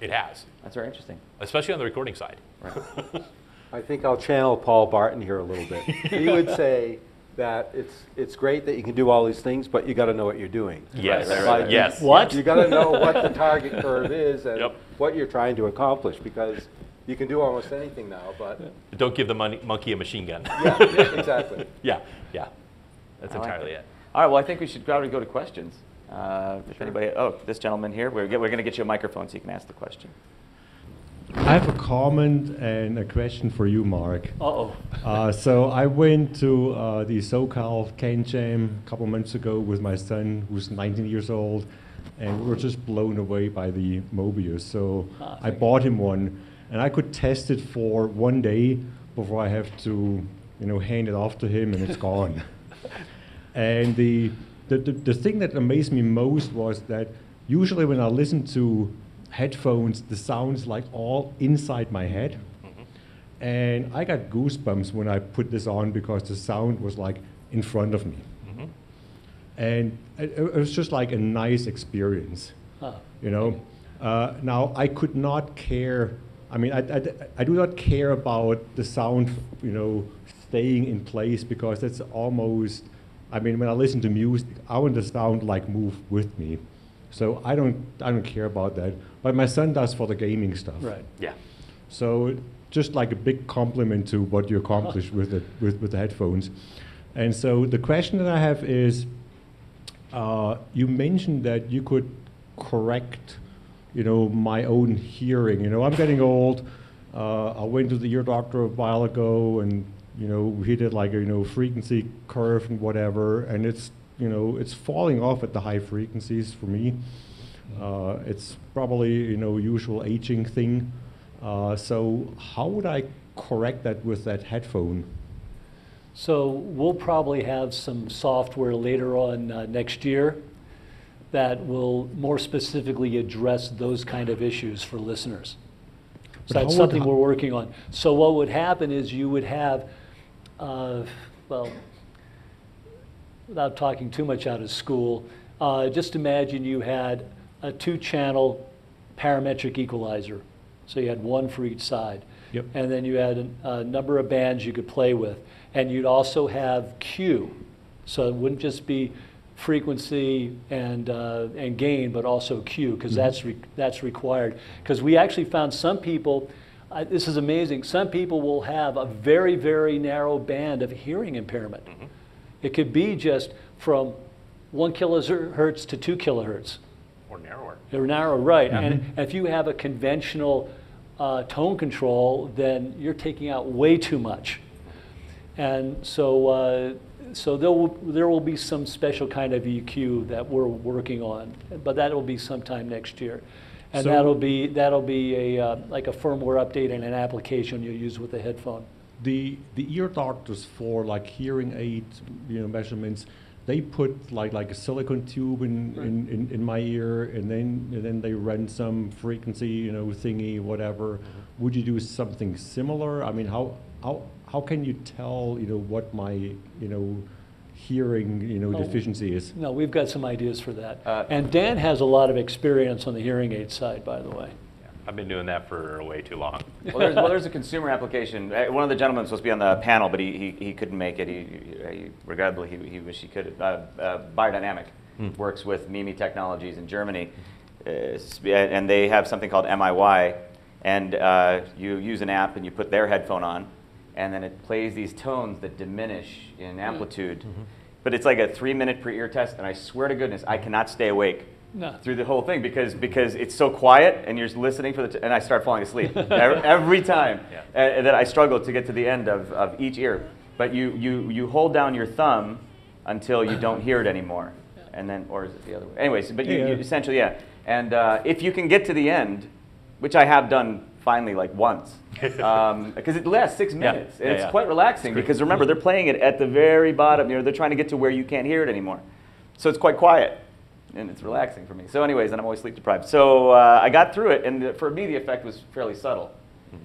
it has, that's very interesting. especially on the recording side. Right. I think I'll channel Paul Barton here a little bit. He would say that it's, it's great that you can do all these things, but you got to know what you're doing. Yes. right, right, Like, Yes. What? You got to know what the target curve is and Yep. what you're trying to accomplish, because you can do almost anything now, but, Don't give the mon- monkey a machine gun. yeah, yeah, exactly. yeah, yeah. That's I entirely that. it. All right, well, I think we should probably go to questions. Uh, if anybody, oh, this gentleman here, we're, we're going to get you a microphone so you can ask the question. I have a comment and a question for you, Mark. Uh-oh. Uh, so I went to uh, the SoCal CanJam a couple months ago with my son, who's 19 years old, and we were just blown away by the Mobius. So Ah, I bought him one, and I could test it for one day before I have to, you know, hand it off to him, and it's gone. And the, the, the, the thing that amazed me most was that usually when I listen to headphones, the sound's like all inside my head. And I got goosebumps when I put this on because the sound was like in front of me. And it, it was just like a nice experience, Huh. you know. Uh, now, I could not care, I mean, I, I, I do not care about the sound, you know, staying in place because that's almost. I mean, when I listen to music, I want the sound like move with me. So I don't I don't care about that. But my son does for the gaming stuff. Right. Yeah. So just like a big compliment to what you accomplished with the with, with the headphones. And so the question that I have is, uh, you mentioned that you could correct, you know, my own hearing. You know, I'm getting old. Uh, I went to the ear doctor a while ago, and you know, he did like a you know frequency curve and whatever, and it's you know it's falling off at the high frequencies for me. Uh, it's probably you know usual aging thing. Uh, so how would I correct that with that headphone? So we'll probably have some software later on uh, next year that will more specifically address those kind of issues for listeners. So But that's something we're working on. So what would happen is you would have, uh, well, without talking too much out of school, uh, just imagine you had a two-channel parametric equalizer. So you had one for each side. Yep. And then you had a, a number of bands you could play with. And you'd also have Q. So it wouldn't just be frequency and, uh, and gain, but also Q, because that's, re- that's required. Because we actually found some people, uh, this is amazing, some people will have a very, very narrow band of hearing impairment. It could be just from one kilohertz to two kilohertz. Or narrower. They're narrow, right. And if you have a conventional uh, tone control, then you're taking out way too much. And so, uh, so there will, there will be some special kind of EQ that we're working on, but that will be sometime next year. And So- that'll be, that'll be a, uh, like a firmware update and an application you'll use with the headphone. The the ear doctors for like hearing aid, you know, measurements, they put like like a silicone tube in, in, in, in my ear, and then and then they run some frequency, you know, thingy, whatever. Would you do something similar? I mean, how how how can you tell, you know, what my you know hearing you know Oh. deficiency is? No, we've got some ideas for that. Uh, And Dan has a lot of experience on the hearing aid side, by the way. I've been doing that for way too long. well, there's, well, there's a consumer application. Uh, One of the gentlemen was supposed to be on the panel, but he, he, he couldn't make it. He, he, he regrettably, he, he wish he could. Uh, uh, beyerdynamic works with Mimi Technologies in Germany, uh, and they have something called MIY, and uh, you use an app and you put their headphone on, and then it plays these tones that diminish in amplitude. But it's like a three minute per ear test, and I swear to goodness, I cannot stay awake No. through the whole thing because because it's so quiet and you're listening for the t- and I start falling asleep every, every time Yeah. uh, and that I struggle to get to the end of, of each ear. But you you you hold down your thumb until you don't hear it anymore, and then or is it the other way? Anyways, but you, Yeah. you essentially yeah. And uh, if you can get to the end, which I have done finally like once, because it lasts six minutes. and Yeah, it's yeah. quite relaxing because remember they're playing it at the very bottom. You know they're trying to get to where you can't hear it anymore, so it's quite quiet and it's relaxing for me. So, anyways, and I'm always sleep deprived. So uh, I got through it, and the, for me the effect was fairly subtle.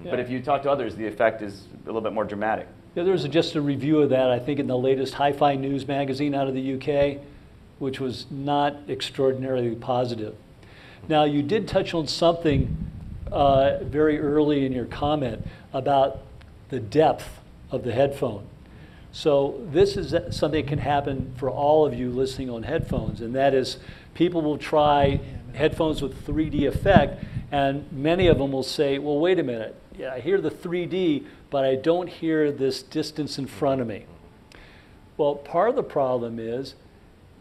But Yeah. if you talk to others, the effect is a little bit more dramatic. Yeah, there was a- just a review of that, I think, in the latest Hi-Fi News magazine out of the UK, which was not extraordinarily positive. Now, you did touch on something uh, very early in your comment about the depth of the headphone. So this is something that can happen for all of you listening on headphones, and that is people will try headphones with 3D effect, and many of them will say, well, wait a minute, yeah, I hear the 3D, but I don't hear this distance in front of me. Well, part of the problem is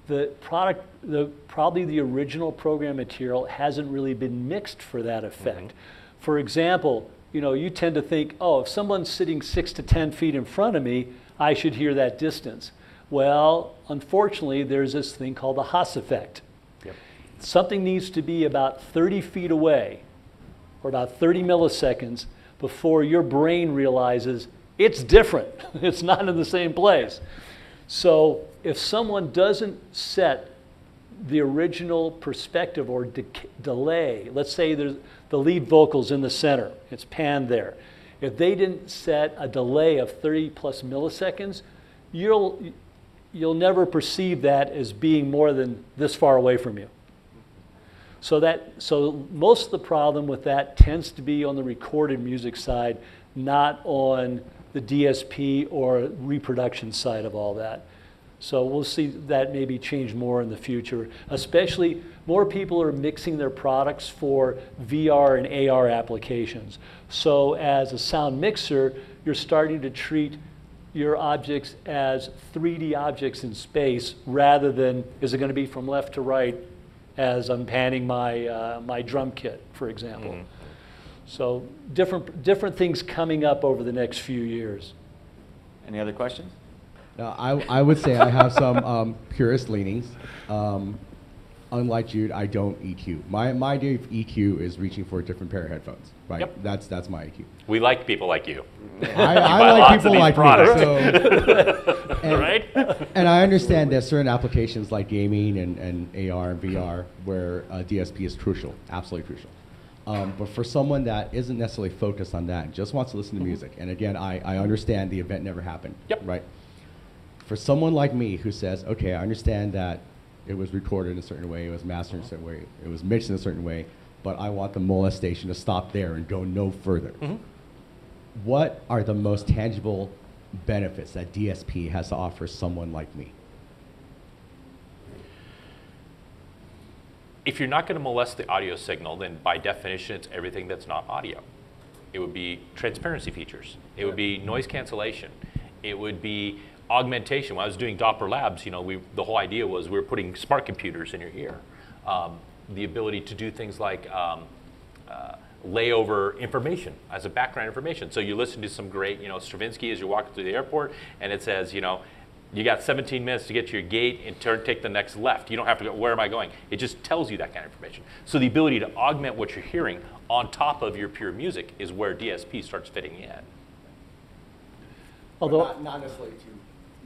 the product, the, probably the original program material hasn't really been mixed for that effect. Mm-hmm. For example, you know, you tend to think, oh, if someone's sitting six to 10 feet in front of me, I should hear that distance. Well, unfortunately, there's this thing called the Haas effect. Something needs to be about 30 feet away or about 30 milliseconds before your brain realizes it's different. it's not in the same place. So if someone doesn't set the original perspective or de- delay, let's say there's the lead vocals in the center, it's panned there. If they didn't set a delay of 30 plus milliseconds, you'll, you'll never perceive that as being more than this far away from you. So that so most of the problem with that tends to be on the recorded music side, not on the DSP or reproduction side of all that. So we'll see that maybe change more in the future, especially more people are mixing their products for VR and AR applications. So as a sound mixer, you're starting to treat your objects as 3D objects in space rather than is it going to be from left to right as I'm panning my, uh, my drum kit, for example. So different, different things coming up over the next few years. Any other questions? Now, I, I would say I have some um, purist leanings. Um, unlike Jude, I don't EQ. My, my idea of EQ is reaching for a different pair of headphones. Right. Yep. That's that's my EQ. We like people like you, I, buy I like lots people these like products. me. So, and, right? and I understand there's certain applications like gaming and, and AR and VR where uh, DSP is crucial, absolutely crucial. Um, but for someone that isn't necessarily focused on that, just wants to listen to music, and again, I, I understand the event never happened. Yep. Right. For someone like me who says, okay, I understand that it was recorded in a certain way, it was mastered in a certain way, it was mixed in a certain way, but I want the molestation to stop there and go no further. Mm-hmm. What are the most tangible benefits that DSP has to offer someone like me? if you're not going to molest the audio signal, then by definition, it's everything that's not audio. It would be transparency features. It would be noise cancellation. It would be augmentation. When I was doing Doppler Labs, you know, we, the whole idea was we were putting smart computers in your ear. Um, the ability to do things like um, uh, layover information as a background information. So you listen to some great, you know, Stravinsky as you're walking through the airport, and it says, you know, you got 17 minutes to get to your gate and turn, take the next left. You don't have to go, where am I going? It just tells you that kind of information. So the ability to augment what you're hearing on top of your pure music is where DSP starts fitting in. Although, not necessarily to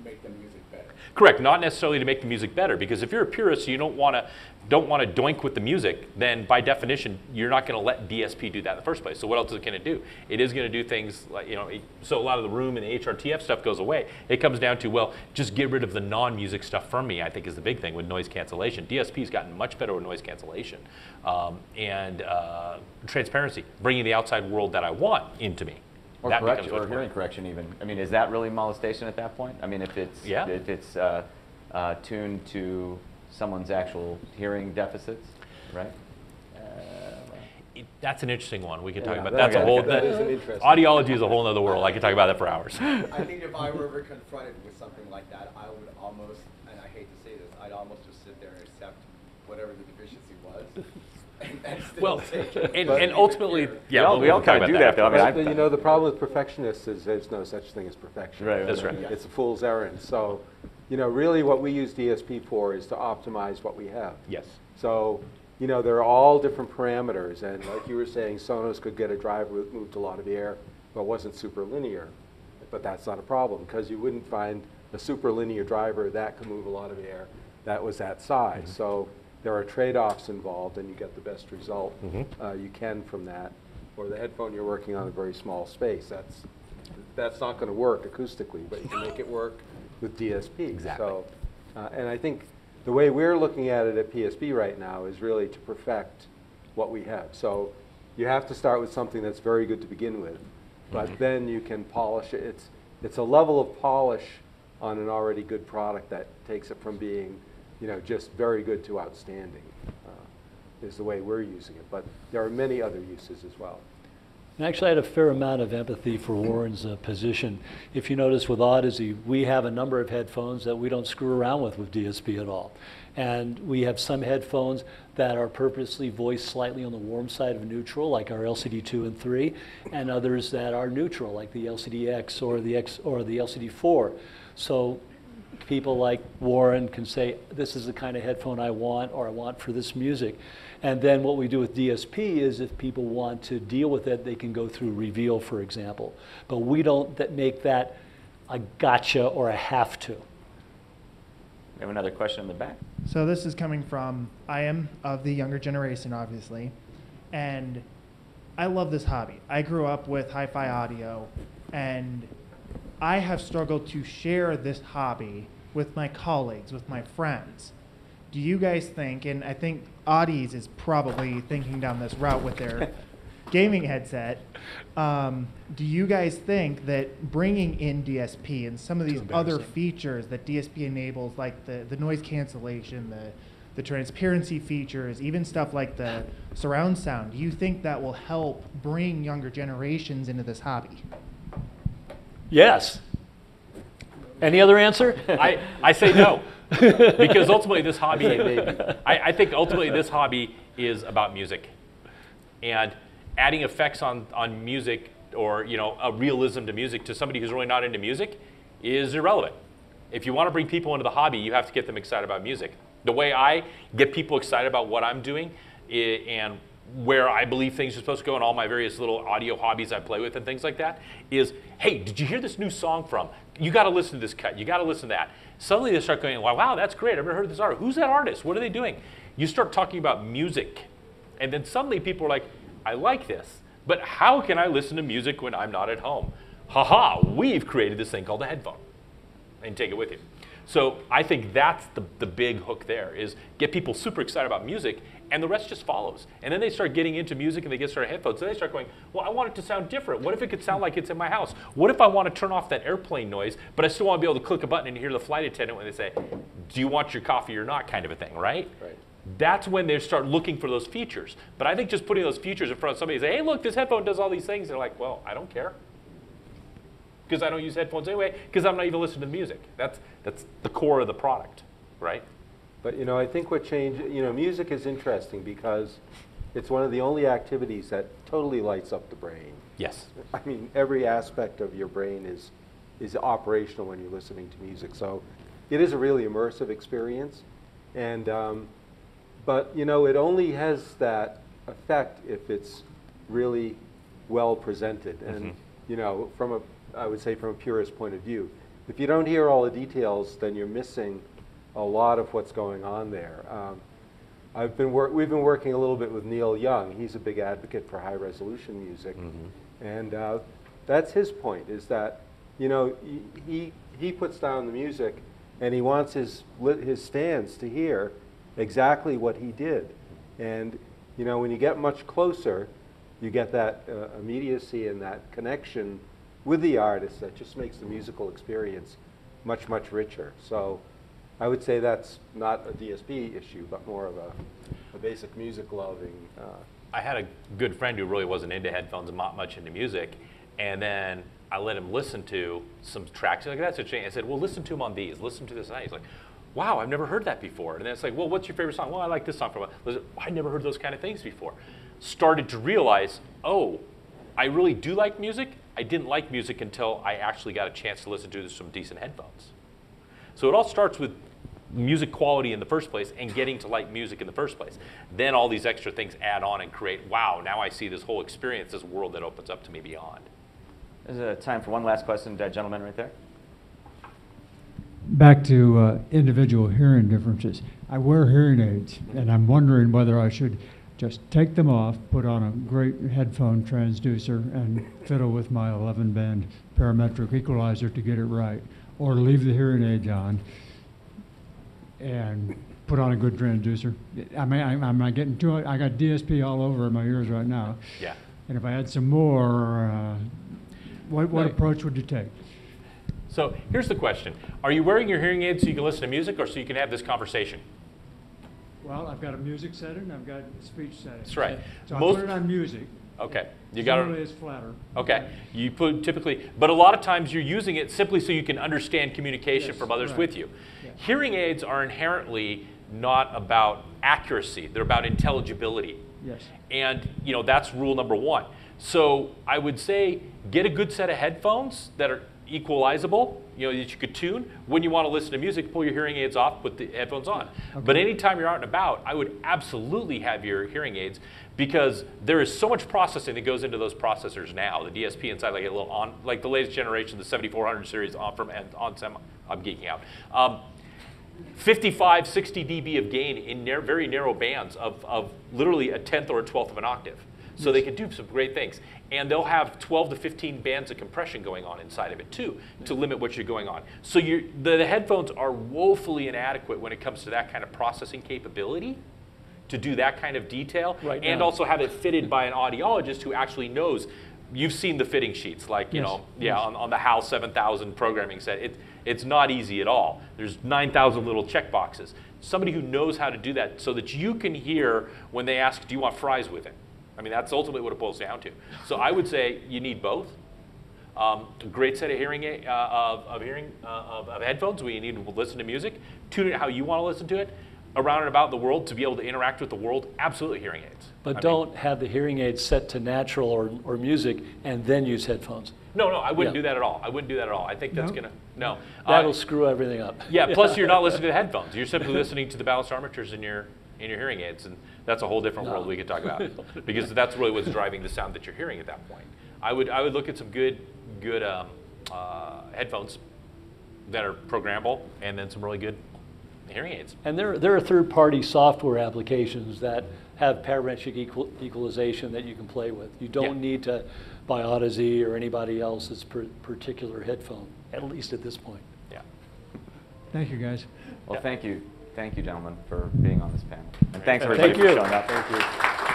make the music better. Correct, not necessarily to make the music better, because if you're a purist, you don't want to don't want to doink with the music, then by definition, you're not going to let DSP do that in the first place. So what else is it going to do? It is going to do things like you know. So a lot of the room and the HRTF stuff goes away. It comes down to well, just get rid of the non-music stuff from me. I think is the big thing with noise cancellation. DSP's gotten much better with noise cancellation um, and uh, transparency, bringing the outside world that I want into me. Or That correction, or much hearing correction even. I mean, is that really molestation at that point? I mean, if it's, Yeah. if it's uh, uh, tuned to someone's actual hearing deficits, right? Uh, It- That's an interesting one. We could talk Yeah, about. that- That's a whole. that is an interesting- audiology is a whole other world. I could talk about that for hours. I think if I were ever confronted with something like that, I would almost, and I hate to say this, I'd almost just sit there and accept whatever the deficiency was. and, and still Well, take it. and, But- and ultimately, yeah, We all- we'll- we all we'll talk kinda about do that, though. I mean, afterwards. But, you know, the problem with perfectionists is there's no such thing as perfection. Right, That's right. It's a fool's errand. So, you know, really what we use DSP for is to optimize what we have. yes. So, you know, there are all different parameters, and like you were saying, Sonos could get a drive that moved a lot of air, but wasn't super linear. But that's not a problem, because you wouldn't find a super linear driver that could move a lot of air that was that size. Mm-hmm. So there are trade-offs involved, and you get the best result uh, you can from that. Or the headphone you're working on a very small space, that's, that's not going to work acoustically, but you can make it work with DSP. Exactly. So, uh, And I think the way we're looking at it at PSB right now is really to perfect what we have. So you have to start with something that's very good to begin with, but then you can polish it. It's, it's a level of polish on an already good product that takes it from being, you know, just very good to outstanding, uh, is the way we're using it. But there are many other uses as well. And actually, I had a fair amount of empathy for Warren's uh, position. If you notice with Audeze, we have a number of headphones that we don't screw around with with DSP at all. And we have some headphones that are purposely voiced slightly on the warm side of neutral, like our LCD 2 and 3, and others that are neutral, like the LCD X or the X or the LCD 4. So people like Warren can say, this is the kind of headphone I want, or I want for this music. And then what we do with DSP is if people want to deal with it, they can go through Reveal, for example. But we don't that make that a gotcha or a have to. We have another question in the back. So this is coming from I am of the younger generation, obviously, and I love this hobby. I grew up with hi-fi audio, and I have struggled to share this hobby with my colleagues, with my friends. Do you guys think, and I think Audeze is probably thinking down this route with their gaming headset. Um, do you guys think that bringing in DSP and some of these other features that DSP enables, like the, the noise cancellation, the the transparency features, even stuff like the surround sound, do you think that will help bring younger generations into this hobby? Yes. Any other answer? I, I say no. because ultimately this hobby, I, I think ultimately this hobby is about music. And adding effects on, on music or, you know, a realism to music to somebody who's really not into music is irrelevant. If you want to bring people into the hobby, you have to get them excited about music. The way I get people excited about what I'm doing i- and where I believe things are supposed to go and all my various little audio hobbies I play with and things like that is, hey, did you hear this new song from? You got to listen to this cut. You got to listen to that. Suddenly they start going, wow, wow, that's great. I've never heard of this artist. Who's that artist? What are they doing? You start talking about music. And then suddenly people are like, I like this. But how can I listen to music when I'm not at home? Haha, we've created this thing called a headphone and take it with you. So I think that's the, the big hook there is get people super excited about music and the rest just follows. And then they start getting into music and they get started headphones. And they start going, well, I want it to sound different. What if it could sound like it's in my house? What if I want to turn off that airplane noise, but I still want to be able to click a button and hear the flight attendant when they say, do you want your coffee or not kind of a thing, right? Right. That's when they start looking for those features. But I think just putting those features in front of somebody and say, hey, look, this headphone does all these things. They're like, well, I don't care because I don't use headphones anyway, because I'm not even listening to music. That's, that's the core of the product, right? But you know, I think what changed, you know, music is interesting because it's one of the only activities that totally lights up the brain. Yes. I mean, every aspect of your brain is is operational when you're listening to music. So it is a really immersive experience, and um, but you know, it only has that effect if it's really well presented. And Mhm. you know, from a I would say from a purist point of view, if you don't hear all the details, then you're missing a lot of what's going on there. Um, I've been we've been working a little bit with Neil Young. He's a big advocate for high resolution music, and uh, that's his point. Is that you know he- he puts down the music, and he wants his his stands to hear exactly what he did, and you know when you get much closer, you get that uh, immediacy and that connection with the artist that just makes the musical experience much much richer. So. I would say that's not a DSP issue, but more of a, a basic music loving. Uh, I had a good friend who really wasn't into headphones and not much into music, and then I let him listen to some tracks He's like that's a So I said, "Well, listen to him on these. Listen to this." And that." he's like, "Wow, I've never heard that before." And then it's like, "Well, what's your favorite song?" "Well, I like this song from." I never heard those kind of things before. Started to realize, oh, I really do like music. I didn't like music until I actually got a chance to listen to some decent headphones. So it all starts with music quality in the first place and getting to like music in the first place. Then all these extra things add on and create, wow, now I see this whole experience, this world that opens up to me beyond. There's a time for one last question, that gentleman right there. Back to uh, individual hearing differences. I wear hearing aids, and I'm wondering whether I should just take them off, put on a great headphone transducer, and fiddle with my 11 band parametric equalizer to get it right, or leave the hearing aids on and put on a good transducer. I mean, I- I'm not getting to it. I got DSP all over my ears right now. Yeah. And if I had some more, uh, what, what No. approach would you take? So here's the question Are you wearing your hearing aid so you can listen to music or so you can have this conversation? Well, I've got a music setting, I've got a speech setting. That's right. So I Most- put it on music. Okay. You got Generally, it's flatter. Okay. You put typically, but a lot of times you're using it simply so you can understand communication Yes, from others right. with you. Hearing aids are inherently not about accuracy, they're about intelligibility. Yes. And you know that's rule number one. So I would say get a good set of headphones that are equalizable, you know, that you could tune. When you want to listen to music, pull your hearing aids off, put the headphones on. But anytime you're out and about, I would absolutely have your hearing aids because there is so much processing that goes into those processors now. The DSP inside, like a little on, like the latest generation, the 7400 series on from on. I'm geeking out. Um, 55, 60 dB of gain in nar- very narrow bands of, of literally a tenth or a twelfth of an octave. So they can do some great things. And they'll have 12 to 15 bands of compression going on inside of it too to limit what you're going on. So you're, the, the headphones are woefully inadequate when it comes to that kind of processing capability to do that kind of detail, Right and now. also have it fitted by an audiologist who actually knows. You've seen the fitting sheets, like you Yes, know, yeah, yes. on, on the HAL 7000 programming set. It, it's not easy at all. There's 9,000 little check boxes. Somebody who knows how to do that so that you can hear when they ask, do you want fries with it? I mean, that's ultimately what it boils down to. So I would say you need both. Um, a great set of hearing aid, uh, of, of hearing uh, of, of headphones where you need to listen to music, tune it how you want to listen to it. Around and about the world to be able to interact with the world, absolutely hearing aids. But mean, don't have the hearing aids set to natural or, or music and then use headphones. No, no, I wouldn't Yeah. do that at all. I wouldn't do that at all. I think that's No. gonna no. Uh, That'll screw everything up. Yeah, plus you're not listening to the headphones. You're simply listening to the balanced armatures in your in your hearing aids, and that's a whole different No. world we could talk about because that's really what's driving the sound that you're hearing at that point. I would I would look at some good good um, uh, headphones that are programmable, and then some really good hearing aids. And there, there are third-party software applications that have parametric equal, equalization that you can play with. You don't need to buy Audeze or anybody else's per, particular headphone, at least at this point. Yeah. Thank you, guys. Well, Yeah. thank you. Thank you, gentlemen, for being on this panel. And thanks, everybody, Thank for you. showing up. Thank you.